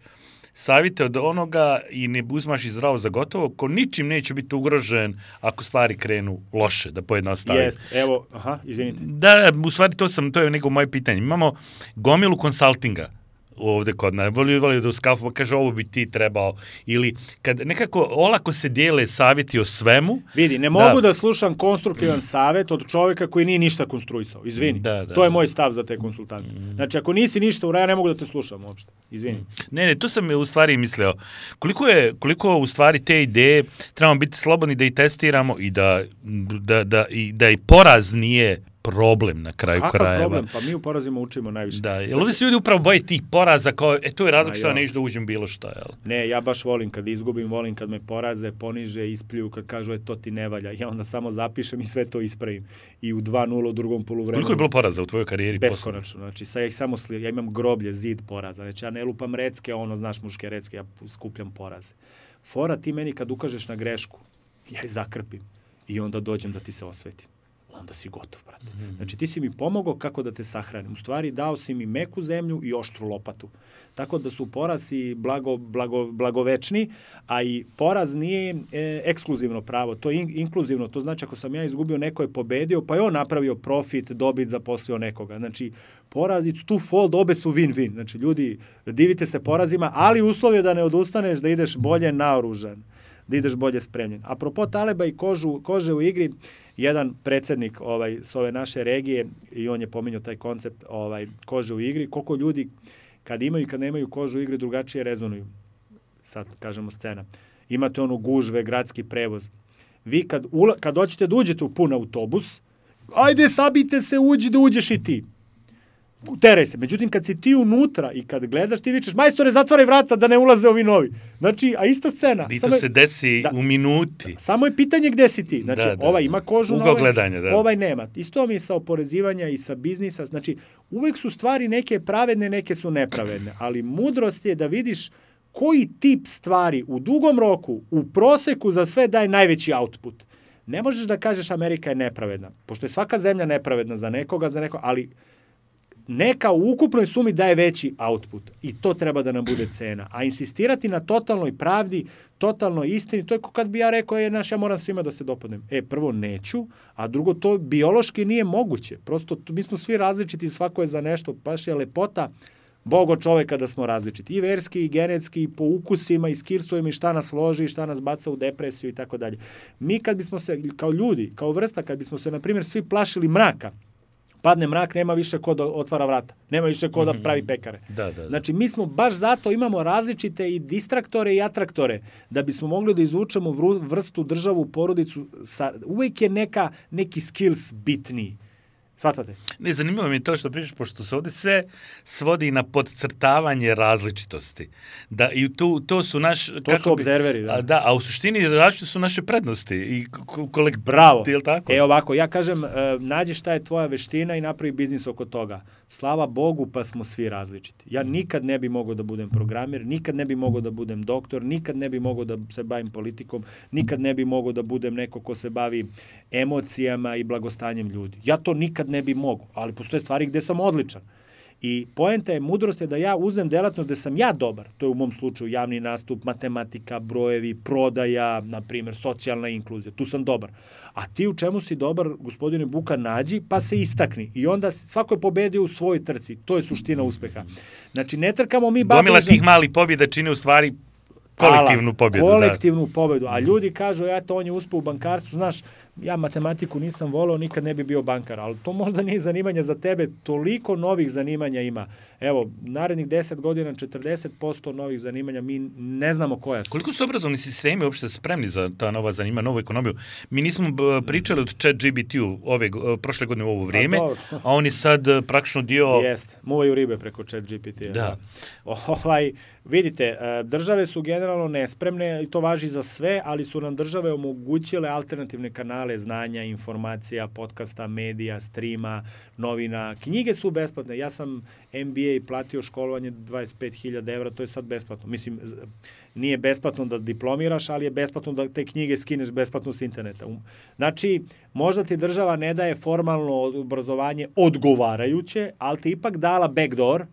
savite od onoga i ne uzmaš i zdravo za gotovo, ko ničim neće biti ugrožen ako stvari krenu loše, da pojednostavim. Jest, evo, aha, izvinite. Da, u stvari to sam, to je neko moje pitanje. Imamo gomilu konsultinga ovde kod nas. Voli, voli da u skafu pa kaže ovo bi ti trebao. Ili kad nekako olako se dijele savjeti o svemu. Vidi, ne mogu da, da slušam konstruktivan savjet od čovjeka koji nije ništa konstruisao. Izvini. Da, da, to je moj stav za te konsultante. Mm. Znači, ako nisi ništa uraja, ne mogu da te slušam uopšte. Izvini. Ne, ne, to sam u stvari mislio. Koliko je, koliko u stvari te ideje trebamo biti slobodni da i testiramo i da, da, da, i, da i poraz nije problem na kraju Kakav krajeva. Kakav problem? Pa mi u porazima učimo najviše. Da, jel ovdje se ljudi upravo boje tih poraza kao, e to je razlog što ja neću da uđem bilo šta, jel? Ne, ja baš volim kad izgubim, volim kad me poraze, poniže, ispljuju, kad kažu e to ti ne valja. Ja onda samo zapišem i sve to ispravim. I u 2-0 u drugom poluvremenu. Koliko je bilo poraza u tvojoj karijeri? Beskonačno. Znači, sad ja ih samo sli, ja imam groblje, zid poraza. Znači, ja ne lupam recke, ono, znaš, muške recke, ja skupljam poraze. Fora, ti meni kad ukažeš na grešku, ja je zakrpim i onda dođem da ti se osvetim onda si gotov, brate. Mm -hmm. Znači, ti si mi pomogao kako da te sahranim. U stvari, dao si mi meku zemlju i oštru lopatu. Tako da su porazi blago, blago, blagovečni, a i poraz nije e, ekskluzivno pravo, to je in, inkluzivno. To znači, ako sam ja izgubio, neko je pobedio, pa je on napravio profit, dobit, zaposlio nekoga. Znači, poraz, it's two fold, obe su win-win. Znači, ljudi, divite se porazima, ali uslov je da ne odustaneš, da ideš bolje naoružan da ideš bolje spremljen. Apropo Taleba i kožu, kože u igri, jedan predsednik ovaj, s ove naše regije, i on je pominjao taj koncept ovaj, kože u igri, koliko ljudi kad imaju i kad nemaju kožu u igri drugačije rezonuju. Sad, kažemo, scena. Imate onu gužve, gradski prevoz. Vi kad, ula, kad hoćete da uđete u pun autobus, ajde sabite se, uđi da uđeš i ti teraj se. Međutim, kad si ti unutra i kad gledaš, ti vičeš, majstore, zatvaraj vrata da ne ulaze ovi novi. Znači, a ista scena. I to samo se desi da, u minuti. Samo je pitanje gde si ti. Znači, da, da, ovaj ima kožu na ovaj, gledanja, da. ovaj nema. Isto mi je sa oporezivanja i sa biznisa. Znači, uvek su stvari neke pravedne, neke su nepravedne. Ali mudrost je da vidiš koji tip stvari u dugom roku, u proseku za sve daje najveći output. Ne možeš da kažeš Amerika je nepravedna, pošto je svaka zemlja nepravedna za nekoga, za nekoga, ali neka u ukupnoj sumi daje veći output i to treba da nam bude cena. A insistirati na totalnoj pravdi, totalnoj istini, to je kao kad bi ja rekao, je, naš, ja moram svima da se dopadnem. E, prvo neću, a drugo to biološki nije moguće. Prosto mi smo svi različiti, svako je za nešto, baš je lepota Bogo čoveka da smo različiti. I verski, i genetski, i po ukusima, i skillsovima, i šta nas loži, i šta nas baca u depresiju i tako dalje. Mi kad bismo se, kao ljudi, kao vrsta, kad bismo se, na primjer, svi plašili mraka, padne mrak, nema više ko da otvara vrata. Nema više ko da mhm. pravi pekare. Da, da, da. Znači, mi smo baš zato imamo različite i distraktore i atraktore, da bismo mogli da izvučemo vrstu, državu, porodicu. Sa, uvek je neka, neki skills bitniji. Svatate? Ne, zanimljivo mi je to što pričaš, pošto se ovde sve svodi na podcrtavanje različitosti. Da, i tu, to su naš... To kako su obzerveri, da. A, da, a u suštini različite su naše prednosti i kolektiv. Bravo. Ili tako? E ovako, ja kažem, uh, nađi šta je tvoja veština i napravi biznis oko toga. Slava Bogu, pa smo svi različiti. Ja mm. nikad ne bi mogao da budem programer, nikad ne bi mogao da budem doktor, nikad ne bi mogao da se bavim politikom, nikad ne bi mogao da budem neko ko se bavi emocijama i blagostanjem ljudi. Ja to nikad ne bi mogao, ali postoje stvari gde sam odličan. I poenta je, mudrost je da ja uzem delatnost gde sam ja dobar, to je u mom slučaju javni nastup, matematika, brojevi, prodaja, na primjer, socijalna inkluzija, tu sam dobar. A ti u čemu si dobar, gospodine Buka, nađi, pa se istakni. I onda svako je pobedio u svojoj trci. To je suština uspeha. Znači, ne trkamo mi... Gomila tih malih pobjeda čini u stvari kolektivnu pobjedu. Kolektivnu da. pobjedu. A ljudi kažu, ja to on je uspeo u bankarstvu, znaš, ja matematiku nisam voleo, nikad ne bi bio bankar, ali to možda nije zanimanje za tebe, toliko novih zanimanja ima. Evo, narednih 10 godina 40% novih zanimanja, mi ne znamo koja su. Koliko su obrazovni sistemi uopšte spremni za ta nova zanima, novu ekonomiju? Mi nismo pričali od chat GBT-u ove, prošle godine u ovo vrijeme, dobro. a on je sad e, praktično dio... Jeste, muvaju ribe preko chat GPT-a. Da. Ovaj, vidite, e, države su generalno nespremne i to važi za sve, ali su nam države omogućile alternativne kanale znanja, informacija, podcasta, medija, streama, novina. Knjige su besplatne. Ja sam MBA platio školovanje 25.000 evra, to je sad besplatno. Mislim, nije besplatno da diplomiraš, ali je besplatno da te knjige skineš besplatno s interneta. Um, Znači, možda ti država ne daje formalno obrazovanje odgovarajuće, ali ti ipak dala backdoor,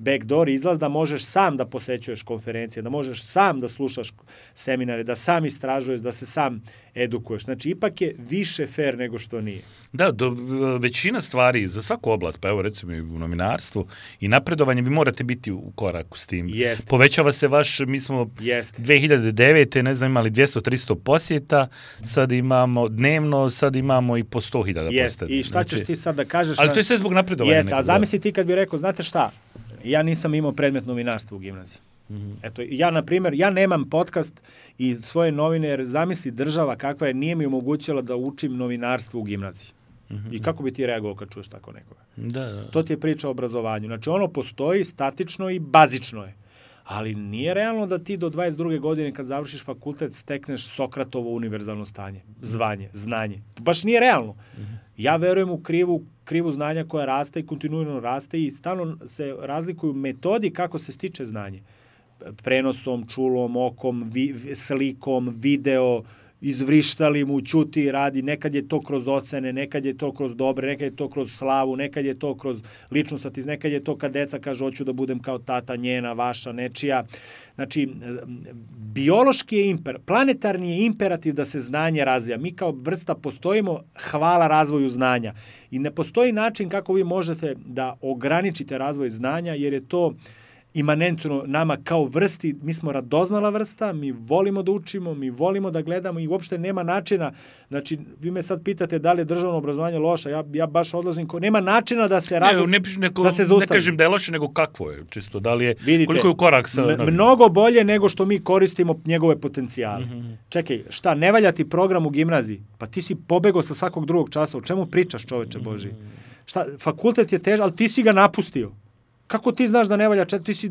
backdoor izlaz da možeš sam da posećuješ konferencije, da možeš sam da slušaš seminare, da sam istražuješ, da se sam edukuješ. Znači, ipak je više fair nego što nije. Da, do, većina stvari za svaku oblast, pa evo recimo i u novinarstvu i napredovanje, vi morate biti u koraku s tim. Jeste. Povećava se vaš, mi smo Jeste. 2009. ne znam imali 200-300 posjeta, sad imamo dnevno, sad imamo i po 100.000 Jeste. posjeta. I šta ćeš ti sad da kažeš? Ali to je sve zbog napredovanja. Jeste, a da. zamisli ti kad bi rekao, znate šta, ja nisam imao predmet novinarstva u gimnaziji. Mhm. Eto, ja, na primjer, ja nemam podcast i svoje novine, jer zamisli država kakva je, nije mi omogućila da učim novinarstvo u gimnaziji. Mhm. I kako bi ti reagovao kad čuješ tako nekoga? Da, da. To ti je priča o obrazovanju. Znači, ono postoji statično i bazično je. Ali nije realno da ti do 22. godine kad završiš fakultet stekneš Sokratovo univerzalno stanje, zvanje, znanje. Baš nije realno. Ja verujem u krivu, krivu znanja koja raste i kontinuirano raste i stalno se razlikuju metodi kako se stiče znanje. Prenosom, čulom, okom, vi, slikom, video, izvrištali mu, čuti, radi, nekad je to kroz ocene, nekad je to kroz dobre, nekad je to kroz slavu, nekad je to kroz ličnu statiz, nekad je to kad deca kaže hoću da budem kao tata njena, vaša, nečija. Znači, biološki je imper, planetarni je imperativ da se znanje razvija. Mi kao vrsta postojimo hvala razvoju znanja. I ne postoji način kako vi možete da ograničite razvoj znanja, jer je to imanentno nama kao vrsti, mi smo radoznala vrsta, mi volimo da učimo, mi volimo da gledamo i uopšte nema načina, znači vi me sad pitate da li je državno obrazovanje loše, ja, ja baš odlazim, ko, nema načina da se razvoj, Ne, ne, neko, da se ne zaustavi. kažem da je loše, nego kakvo je, čisto, da li je, Vidite, koliko je u korak sa... m- mnogo bolje nego što mi koristimo njegove potencijale. Mhm. Čekaj, šta, ne valja ti program u gimnaziji? Pa ti si pobegao sa svakog drugog časa, o čemu pričaš čoveče Boži? Mhm. Šta, fakultet je težak, ali ti si ga napustio. Kako ti znaš da ne valja čet, ti si,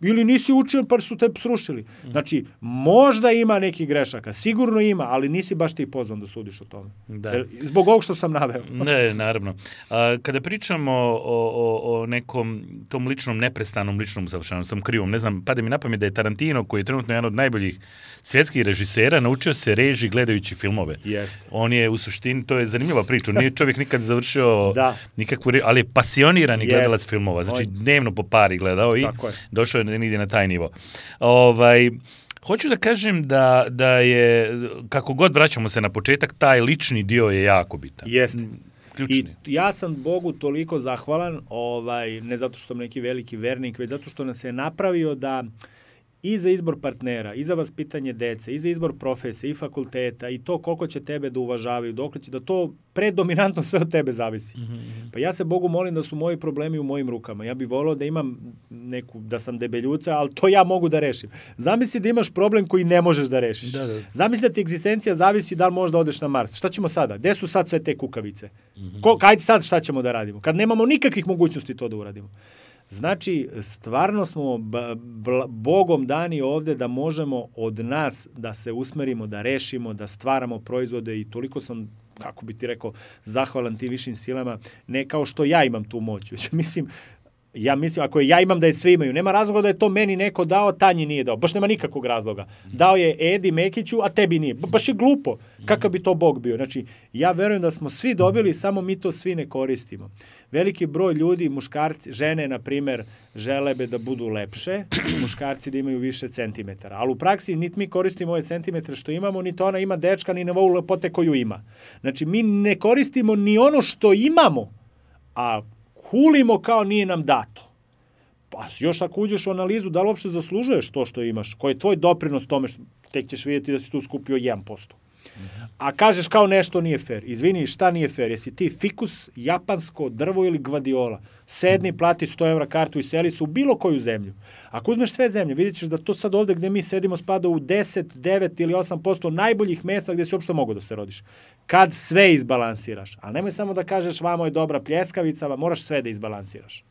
ili nisi učio pa su te srušili. Znači, možda ima nekih grešaka, sigurno ima, ali nisi baš ti pozvan da sudiš o tome. Da. Zbog ovog što sam naveo. (laughs) Ne, naravno. A, kada pričamo o, o, o nekom tom ličnom, neprestanom ličnom usavršavanju, sam krivom, ne znam, pade mi na pamet da je Tarantino, koji je trenutno jedan od najboljih svjetskih režisera, naučio se reži gledajući filmove. Jeste. On je u suštini, to je zanimljiva priča, nije čovjek nikad završio Da. nikakvu, re- ali je pasionirani gledalac filmova, znači On- dnevno po pari gledao i Tako je. došao je negdje na taj nivo. Ovaj, Hoću da kažem da, da je, kako god vraćamo se na početak, taj lični dio je jako bitan. Jeste. Ključni. I ja sam Bogu toliko zahvalan, ovaj, ne zato što sam neki veliki vernik, već zato što nas je napravio da i za izbor partnera, i za vaspitanje dece, i za izbor profesije, i fakulteta, i to koliko će tebe da uvažavaju, dokle će, da to predominantno sve od tebe zavisi. Pa ja se Bogu molim da su moji problemi u mojim rukama. Ja bih volao da imam neku, da sam debeljuca, ali to ja mogu da rešim. Zamisli da imaš problem koji ne možeš da rešiš. Da, da. Zamisli da ti egzistencija zavisi da li možda odeš na Mars. Šta ćemo sada? Gde su sad sve te kukavice? Ko, ajde sad šta ćemo da radimo? Kad nemamo nikakvih mogućnosti to da uradimo. Znači, stvarno smo Bogom dani ovde da možemo od nas da se usmerimo, da rešimo, da stvaramo proizvode i toliko sam kako bi ti rekao, zahvalan tim višim silama, ne kao što ja imam tu moć, (laughs) već mislim, ja mislim, ako je ja imam da je svi imaju, nema razloga da je to meni neko dao, Tanji nije dao. Baš nema nikakvog razloga. Dao je Edi Mekiću, a tebi nije. Ba- Baš je glupo. Kakav bi to Bog bio? Znači, ja verujem da smo svi dobili, samo mi to svi ne koristimo. Veliki broj ljudi, muškarci, žene, na primer, žele be da budu lepše, muškarci da imaju više centimetara. Ali u praksi niti mi koristimo ove centimetre što imamo, niti ona ima dečka, ni nivou lepote koju ima. Znači, mi ne koristimo ni ono što imamo, a hulimo kao nije nam dato. Pa još ako uđeš u analizu, da li uopšte zaslužuješ to što imaš? Koji je tvoj doprinos tome što tek ćeš vidjeti da si tu skupio 1%. A kažeš kao nešto nije fair. Izvini, šta nije fair? Jesi ti fikus, japansko drvo ili gvadiola? Sedni, plati 100 evra kartu i seli se u bilo koju zemlju. Ako uzmeš sve zemlje, vidjet ćeš da to sad ovde gde mi sedimo spada u 10, 9 ili 8% najboljih mesta gde si uopšte mogu da se rodiš. Kad sve izbalansiraš. A nemoj samo da kažeš vamo je dobra pljeskavica, moraš sve da izbalansiraš.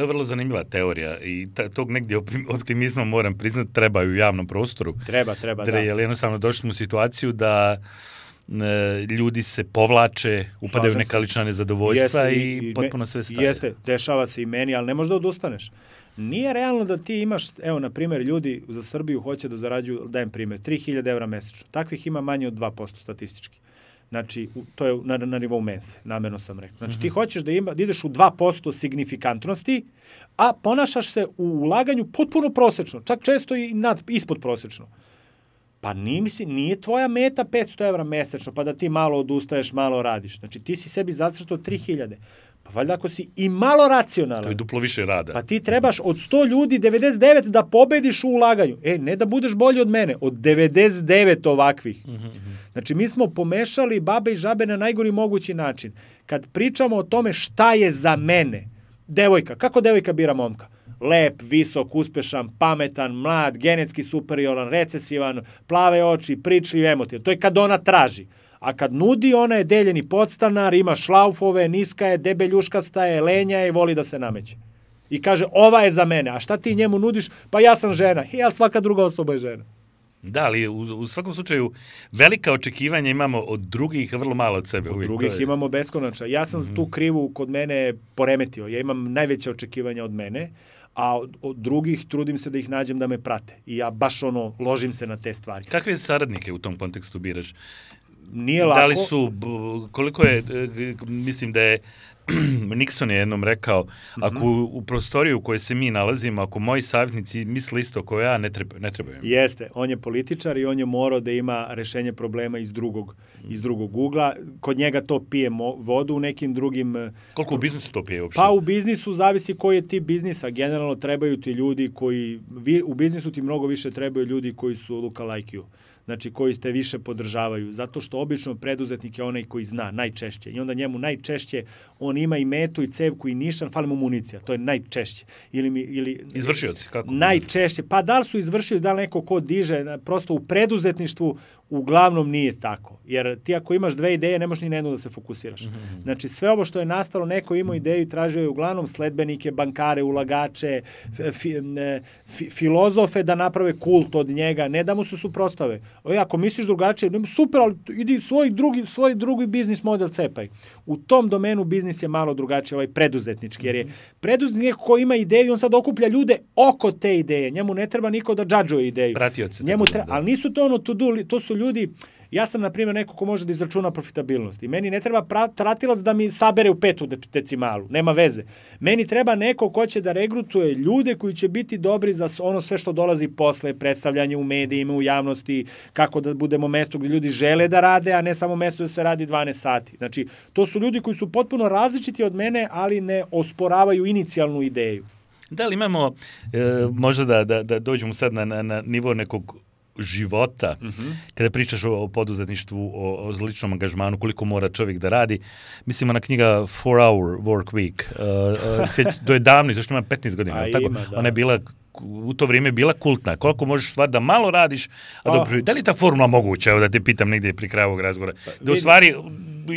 Da, vrlo zanimljiva teorija i ta, tog negdje optimizma moram priznati treba u javnom prostoru. Treba, treba, da. Jer jednostavno došli smo u situaciju da e, ljudi se povlače, upadaju neka lična nezadovoljstva jeste, i, i potpuno sve staje. Jeste, dešava se i meni, ali ne možda odustaneš. Nije realno da ti imaš, evo, na primjer, ljudi za Srbiju hoće da zarađuju, dajem primjer, 3000 evra mesečno. Takvih ima manje od 2% statistički. Znači, to je na, na nivou mense, namerno sam rekao. Znači, ti mhm. hoćeš da, ima, da ideš u 2% signifikantnosti, a ponašaš se u ulaganju potpuno prosečno, čak često i nad, ispod prosečno. Pa nije, misli, nije tvoja meta 500 evra mesečno, pa da ti malo odustaješ, malo radiš. Znači, ti si sebi zacrtao 3000. Pa valjda ako si i malo racionalan. To je duplo više rada. Pa ti trebaš od 100 ljudi 99 da pobediš u ulaganju. E, ne da budeš bolji od mene, od 99 ovakvih. Mm -hmm. Znači, mi smo pomešali babe i žabe na najgori mogući način. Kad pričamo o tome šta je za mene, devojka, kako devojka bira momka? Lep, visok, uspešan, pametan, mlad, genetski superioran, recesivan, plave oči, pričljiv, emotiv. To je kad ona traži. A kad nudi, ona je deljeni podstanar, ima šlaufove, niska je, debeljuškasta je, lenja je i voli da se nameće. I kaže, ova je za mene. A šta ti njemu nudiš? Pa ja sam žena. I, ali svaka druga osoba je žena. Da, ali u, u svakom slučaju velika očekivanja imamo od drugih, vrlo malo od sebe. Od uvijek drugih je... imamo beskonačna. Ja sam mm -hmm. tu krivu kod mene poremetio. Ja imam najveće očekivanja od mene, a od, od drugih trudim se da ih nađem da me prate. I ja baš ono, ložim se na te stvari. Kakve saradnike u tom kontekstu biraš? nije lako. Da li su, koliko je, e, mislim da je (clears throat) Nixon je jednom rekao, ako u, u prostoriju u kojoj se mi nalazimo, ako moji savjetnici misle isto kao ja, ne, treba, ne trebaju. Jeste, on je političar i on je morao da ima rešenje problema iz drugog, iz drugog ugla. Kod njega to pije vodu, u nekim drugim... E, koliko u biznisu to pije uopšte? Pa u biznisu zavisi koji je tip biznisa. Generalno trebaju ti ljudi koji... Vi, u biznisu ti mnogo više trebaju ljudi koji su luka like you znači koji ste više podržavaju, zato što obično preduzetnik je onaj koji zna najčešće i onda njemu najčešće on ima i metu i cevku i nišan, fali mu municija, to je najčešće. Ili mi, ili, izvršioci, kako? Najčešće, pa da li su izvršioci, da li neko ko diže, prosto u preduzetništvu uglavnom nije tako. Jer ti ako imaš dve ideje, ne možeš ni na jednu da se fokusiraš. Mm -hmm. Znači sve ovo što je nastalo, neko ima ideju i tražio je uglavnom sledbenike, bankare, ulagače, fi, fi, filozofe da naprave kult od njega, ne da mu se suprostave. O, ako misliš drugačije, super, ali idi svoj drugi, svoj drugi biznis model cepaj. U tom domenu biznis je malo drugačiji, ovaj preduzetnički, jer je mhm. preduzetnik ko ima ideju, on sad okuplja ljude oko te ideje. Njemu ne treba niko da džadžuje ideju. Pratioce. Njemu treba, da. ali nisu to ono to do, to su ljudi, ja sam, na primjer, neko ko može da izračuna profitabilnost i meni ne treba pratilac da mi sabere u petu decimalu, nema veze. Meni treba neko ko će da regrutuje ljude koji će biti dobri za ono sve što dolazi posle, predstavljanje u medijima, u javnosti, kako da budemo mesto gde ljudi žele da rade, a ne samo mesto da se radi 12 sati. Znači, to su ljudi koji su potpuno različiti od mene, ali ne osporavaju inicijalnu ideju. Da li imamo, e, možda da, da, da dođemo sad na, na, na nivo nekog života, mm -hmm. kada pričaš o, o poduzetništvu, o, o ličnom angažmanu, koliko mora čovjek da radi, mislimo na knjiga Four Hour Work Week. Uh, uh, (laughs) to je davno, zašto ima 15 godina. A tako? Ima, da. Ona je bila u to vrijeme bila kultna. Koliko možeš stvar da malo radiš, a pa. dobro, da li ta formula moguća, evo da te pitam negdje pri kraju ovog razgovora, pa, da u stvari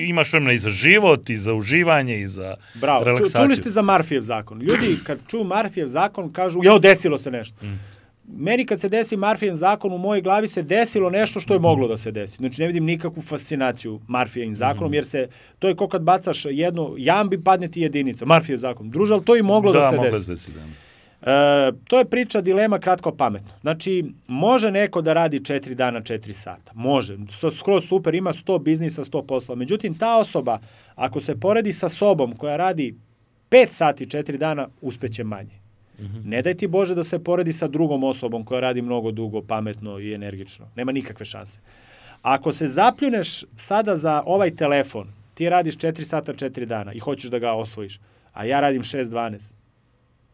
imaš vremena i za život, i za uživanje, i za Bravo. relaksaciju. Čuli ste za Marfijev zakon. Ljudi kad čuju Marfijev zakon kažu, jo, desilo se nešto. Mm meni kad se desi Marfijen zakon u mojoj glavi se desilo nešto što je moglo da se desi. Znači ne vidim nikakvu fascinaciju Marfijen zakonom mm -hmm. jer se to je kao kad bacaš jednu jambi padne ti jedinica. Marfijen zakon. Druže, ali to i moglo da, da se desi. Da, desi da. E, to je priča dilema kratko pametno. Znači, može neko da radi 4 dana 4 sata. Može. Skroz super, ima 100 biznisa, 100 posla. Međutim, ta osoba, ako se poredi sa sobom koja radi 5 sati 4 dana, uspeće manje. Mm -hmm. Ne daj ti Bože da se poredi sa drugom osobom koja radi mnogo dugo, pametno i energično. Nema nikakve šanse. Ako se zapljuneš sada za ovaj telefon, ti radiš 4 sata 4 dana i hoćeš da ga osvojiš, a ja radim 6-12,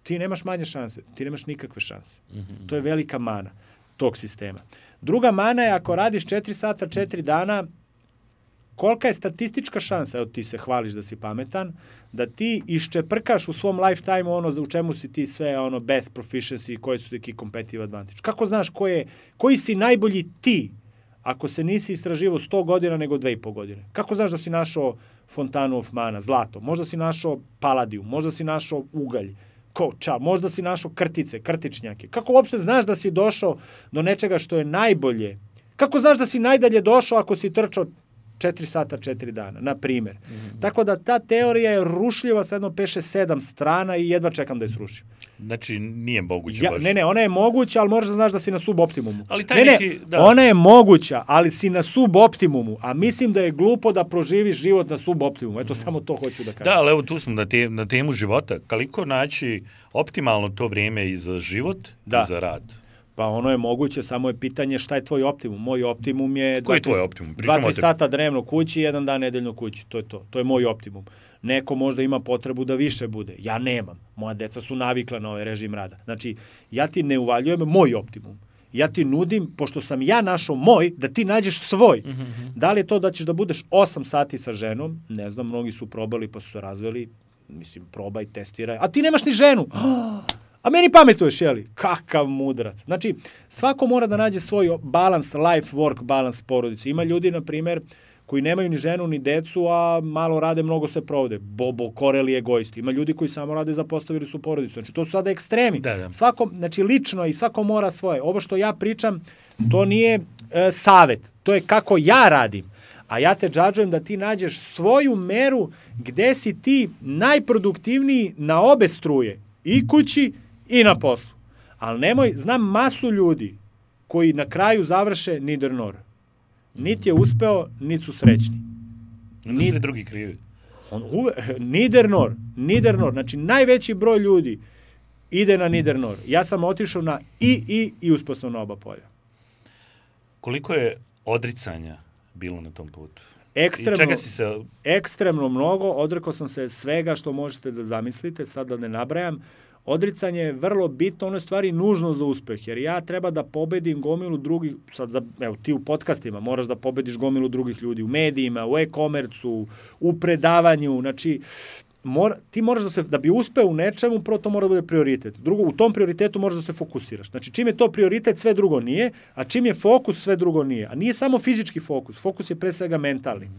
ti nemaš manje šanse, ti nemaš nikakve šanse. Mm -hmm. To je velika mana. tog sistema. Druga mana je ako radiš 4 sata, 4 dana, kolika je statistička šansa, evo ti se hvališ da si pametan, da ti iščeprkaš u svom lifetime ono za u čemu si ti sve ono best proficiency, koji su ti key competitive advantage. Kako znaš ko je, koji si najbolji ti ako se nisi istraživao 100 godina nego 2,5 godine? Kako znaš da si našao fontanu of mana, zlato? Možda si našao paladijum, možda si našao ugalj, koča, možda si našao krtice, krtičnjake. Kako uopšte znaš da si došao do nečega što je najbolje? Kako znaš da si najdalje došao ako si trčao 4 sata, 4 dana, na primer. Mm -hmm. Tako da ta teorija je rušljiva sa jedno peše sedam strana i jedva čekam da je srušim. Znači, nije moguće ja, baš. Ne, ne, ona je moguća, ali moraš da znaš da si na suboptimumu. Ali taj ne, neki, ne, da. ona je moguća, ali si na suboptimumu, a mislim da je glupo da proživiš život na suboptimumu. Eto, mm. samo to hoću da kažem. Da, ali evo tu smo na, te, na temu života. Kaliko naći optimalno to vrijeme i za život da. i za rad? Pa ono je moguće, samo je pitanje šta je tvoj optimum. Moj optimum je... Koji je tvoj optimum? Pričamo 2-3 sata dnevno kući, jedan dan nedeljno kući. To je to. To je moj optimum. Neko možda ima potrebu da više bude. Ja nemam. Moja deca su navikla na ovaj režim rada. Znači, ja ti ne uvaljujem moj optimum. Ja ti nudim, pošto sam ja našao moj, da ti nađeš svoj. Mm -hmm. Da li je to da ćeš da budeš 8 sati sa ženom? Ne znam, mnogi su probali pa su se razveli. Mislim, probaj, testiraj. A ti nemaš ni ženu. (gasps) (gasps) A meni pametuješ, jeli? Kakav mudrac. Znači, svako mora da nađe svoj balans, life, work, balans porodice. Ima ljudi, na primer, koji nemaju ni ženu ni decu, a malo rade, mnogo se provode. Bobo, koreli, egoisti. Ima ljudi koji samo rade, zapostavili su porodicu. Znači, to su sada ekstremi. Da, da. Svako, znači, lično i svako mora svoje. Ovo što ja pričam, to nije e, savet. To je kako ja radim. A ja te džadžujem da ti nađeš svoju meru gde si ti najproduktivniji na obe struje. I kući, i na poslu. Ali nemoj, znam masu ljudi koji na kraju završe nider nor. Niti je uspeo, niti su srećni. Niti su drugi krivi. On uve, (laughs) nider nor, nider nor. Znači, najveći broj ljudi ide na nider nor. Ja sam otišao na i, i, i uspeo sam na oba polja. Koliko je odricanja bilo na tom putu? Ekstremno, čega si se... ekstremno mnogo, odrekao sam se svega što možete da zamislite, sad da ne nabrajam, odricanje je vrlo bitno, ono je stvari nužno za uspeh, jer ja treba da pobedim gomilu drugih, sad za, evo ti u podcastima moraš da pobediš gomilu drugih ljudi, u medijima, u e-komercu, u predavanju, znači mora, ti moraš da se, da bi uspeo u nečemu, prvo to mora da bude prioritet. Drugo, u tom prioritetu moraš da se fokusiraš. Znači, čim je to prioritet, sve drugo nije, a čim je fokus, sve drugo nije. A nije samo fizički fokus, fokus je pre svega mentalni.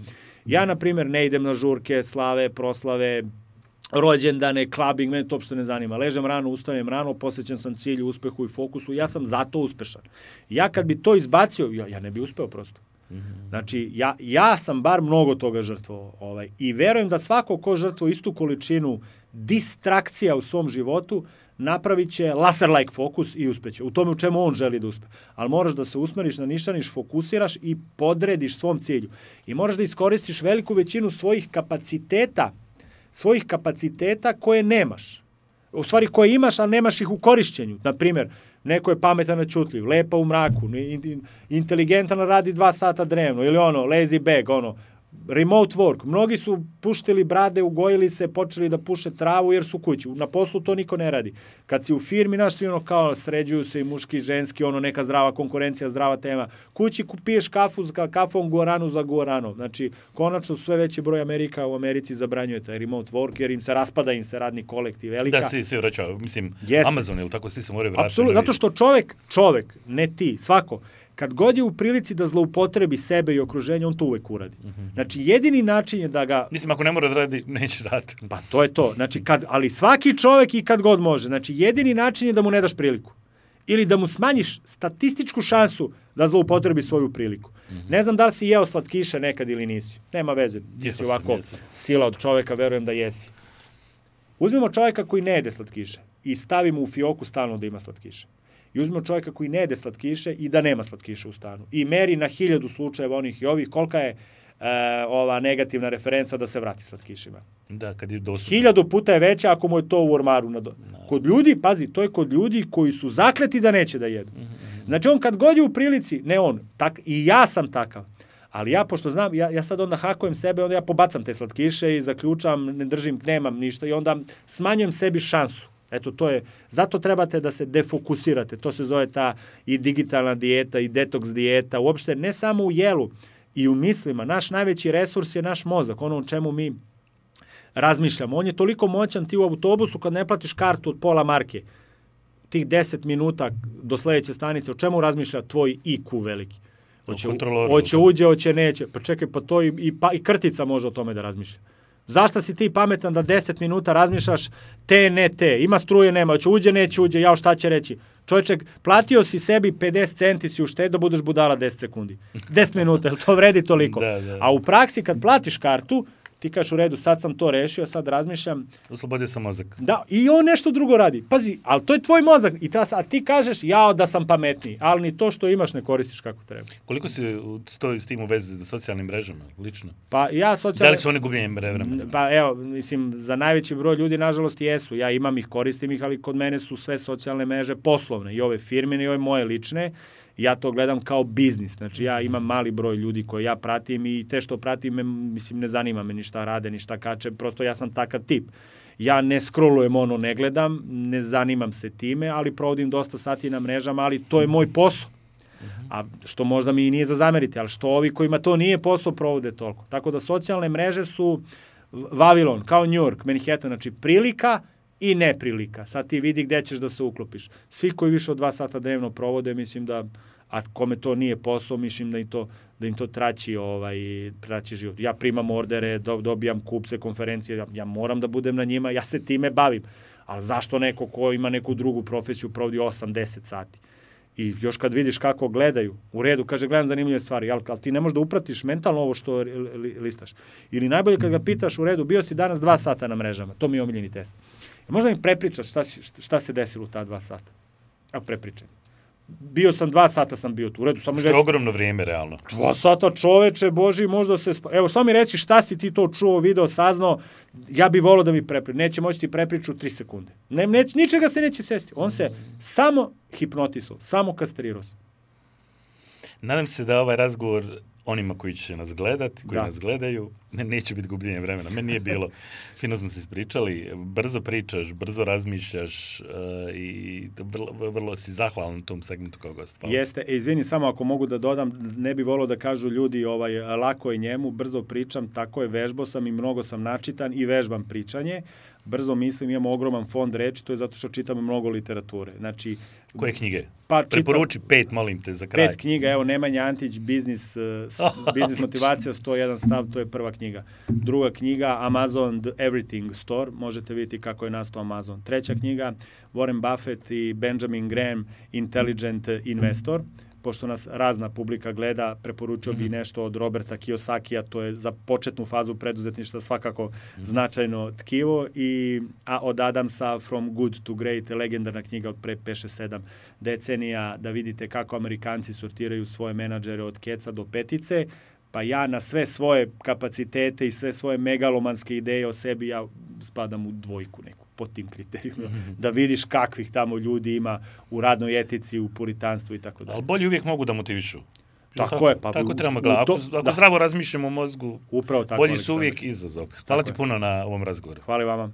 Ja, na primjer, ne idem na žurke, slave, proslave, rođendane, clubbing, mene to uopšte ne zanima. Ležem rano, ustanem rano, posvećen sam cilju, uspehu i fokusu, ja sam zato uspešan. Ja kad bi to izbacio, ja, ja ne bi uspeo prosto. Znači, ja, ja sam bar mnogo toga žrtvovao. Ovaj, I verujem da svako ko žrtvo istu količinu distrakcija u svom životu, napravit će laser-like fokus i uspeće. U tome u čemu on želi da uspe. Ali moraš da se usmeriš, nanišaniš, fokusiraš i podrediš svom cilju. I moraš da iskoristiš veliku većinu svojih kapaciteta svojih kapaciteta koje nemaš. U stvari koje imaš, a nemaš ih u korišćenju. Na primjer, neko je pametan čutljiv, lepa u mraku, inteligentan radi dva sata dnevno, ili ono, lazy bag, ono, remote work. Mnogi su puštili brade, ugojili se, počeli da puše travu jer su kući. Na poslu to niko ne radi. Kad si u firmi, naš svi ono kao sređuju se i muški i ženski, ono neka zdrava konkurencija, zdrava tema. Kući piješ kafu za kafom guaranu za guarano. Znači, konačno sve veći broj Amerika u Americi zabranjuje taj remote work jer im se raspada im se radni kolektiv. Velika. Da, svi se vraćaju. Mislim, Jeste. Amazon ili tako svi se moraju vratiti. Apsolutno, zato što čovek, čovek, ne ti, svako, kad god je u prilici da zloupotrebi sebe i okruženje, on to uvek uradi. Mm -hmm. Znači, jedini način je da ga... Mislim, ako ne mora da radi, neće raditi. Pa to je to. Znači, kad, ali svaki čovek i kad god može. Znači, jedini način je da mu ne daš priliku. Ili da mu smanjiš statističku šansu da zloupotrebi svoju priliku. Mm -hmm. Ne znam da li si jeo slatkiše nekad ili nisi. Nema veze. Ti si ovako jesam. sila od čoveka, verujem da jesi. Uzmimo čoveka koji ne jede slatkiše i stavimo u fioku stalno da ima slatkiše i uzmemo čovjeka koji ne jede slatkiše i da nema slatkiše u stanu. I meri na hiljadu slučajeva onih i ovih kolika je e, ova negativna referenca da se vrati slatkišima. Da, kad je dostupno. Hiljadu puta je veća ako mu je to u ormaru. Na do... Da. Kod ljudi, pazi, to je kod ljudi koji su zakleti da neće da jedu. Mm -hmm. Znači on kad god je u prilici, ne on, tak, i ja sam takav, Ali ja, pošto znam, ja, ja sad onda hakujem sebe, onda ja pobacam te slatkiše i zaključam, ne držim, nemam ništa i onda smanjujem sebi šansu Eto, to je, zato trebate da se defokusirate. To se zove ta i digitalna dijeta i detoks dijeta. Uopšte ne samo u jelu i u mislima. Naš najveći resurs je naš mozak, ono o čemu mi razmišljamo. On je toliko moćan ti u autobusu kad ne platiš kartu od pola marke. Tih 10 minuta do sledeće stanice, o čemu razmišlja tvoj IQ veliki? Hoće, hoće uđe, hoće neće. Pa čekaj, pa to i, i, pa, i krtica može o tome da razmišlja. Zašto si ti pametan da 10 minuta razmišljaš te, ne te, ima struje, nema, hoće uđe, neće uđe, jao šta će reći. Čovječek, platio si sebi 50 centi si uštedo, da budeš budala 10 sekundi. 10 minuta, to vredi toliko. (laughs) Da, da. A u praksi kad platiš kartu, ti kažeš u redu, sad sam to rešio, sad razmišljam. Oslobodio sam mozak. Da, i on nešto drugo radi. Pazi, ali to je tvoj mozak. I ta, a ti kažeš, jao da sam pametniji, ali ni to što imaš ne koristiš kako treba. Koliko si to s tim u vezi sa socijalnim mrežama, lično? Pa ja socijalne... Da li su one gubljenje vremena? Pa evo, mislim, za najveći broj ljudi, nažalost, jesu. Ja imam ih, koristim ih, ali kod mene su sve socijalne mreže poslovne. I ove firmene i ove moje lične ja to gledam kao biznis. Znači ja imam mali broj ljudi koje ja pratim i te što pratim me, mislim, ne zanima me ni šta rade, ni šta kače, prosto ja sam takav tip. Ja ne scrollujem ono, ne gledam, ne zanimam se time, ali provodim dosta sati na mrežama, ali to je moj posao. A što možda mi i nije za zameriti, ali što ovi kojima to nije posao provode toliko. Tako da socijalne mreže su Vavilon, kao New York, Manhattan, znači prilika i neprilika. Sad ti vidi gde ćeš da se uklopiš. Svi koji više od dva sata dnevno provode, mislim da a kome to nije posao, mislim da im to, da im to traći, ovaj, traći život. Ja primam ordere, do, dobijam kupce, konferencije, ja, ja moram da budem na njima, ja se time bavim. Ali zašto neko ko ima neku drugu profesiju provodi 8-10 sati? I još kad vidiš kako gledaju, u redu, kaže, gledam zanimljive stvari, ali, ali ti ne možeš da upratiš mentalno ovo što listaš. Ili najbolje kad ga pitaš, u redu, bio si danas dva sata na mrežama, to mi je omiljeni test. Možda mi prepričaš šta, šta se desilo u ta dva sata. Evo, prepričaj bio sam dva sata sam bio tu. U redu, samo Što je ogromno vrijeme, realno. Dva sata čoveče, boži, možda se... Spa... Evo, samo mi reci šta si ti to čuo, video, saznao. Ja bih volao da mi prepriču. Neće moći ti prepriču 3 sekunde. Ne, ne, ničega se neće sesti. On se samo hipnotisao, samo kastrirao se. Nadam se da ovaj razgovor onima koji će nas gledati, koji da. nas gledaju, ne, neće biti gubljenje vremena. Meni nije bilo. Fino smo se ispričali. Brzo pričaš, brzo razmišljaš uh, i vrlo, vrlo si zahvalan tom segmentu kao gost. Hvala. Jeste. E, izvini, samo ako mogu da dodam, ne bi volio da kažu ljudi ovaj, lako je njemu, brzo pričam, tako je, vežbo sam i mnogo sam načitan i vežbam pričanje brzo mislim, imamo ogroman fond reči, to je zato što čitamo mnogo literature. Znači, Koje knjige? Pa, čitam, Preporuči pet, molim te, za kraj. Pet knjiga, evo, Nemanja Antić, Biznis, uh, (laughs) biznis motivacija, 101 stav, to je prva knjiga. Druga knjiga, Amazon The Everything Store, možete vidjeti kako je nastao Amazon. Treća knjiga, Warren Buffett i Benjamin Graham, Intelligent Investor. Pošto nas razna publika gleda, preporučio bi mhm. nešto od Roberta Kiyosakija, to je za početnu fazu preduzetništva svakako značajno tkivo i a od Adamsa From Good to Great, legendarna knjiga od pre 5-7 decenija, da vidite kako Amerikanci sortiraju svoje menadžere od keca do petice, pa ja na sve svoje kapacitete i sve svoje megalomanske ideje o sebi ja spadam u dvojku neku po tim kriterijima, da vidiš kakvih tamo ljudi ima u radnoj etici, u puritanstvu i tako dalje. Ali bolji uvijek mogu da motivišu. Tako, tako je. Pa, tako trebamo gledati. Ako, ako da. zdravo razmišljamo o mozgu, Upravo tako, bolji su uvijek izazov. Hvala ti puno na ovom razgovoru. Hvala vama.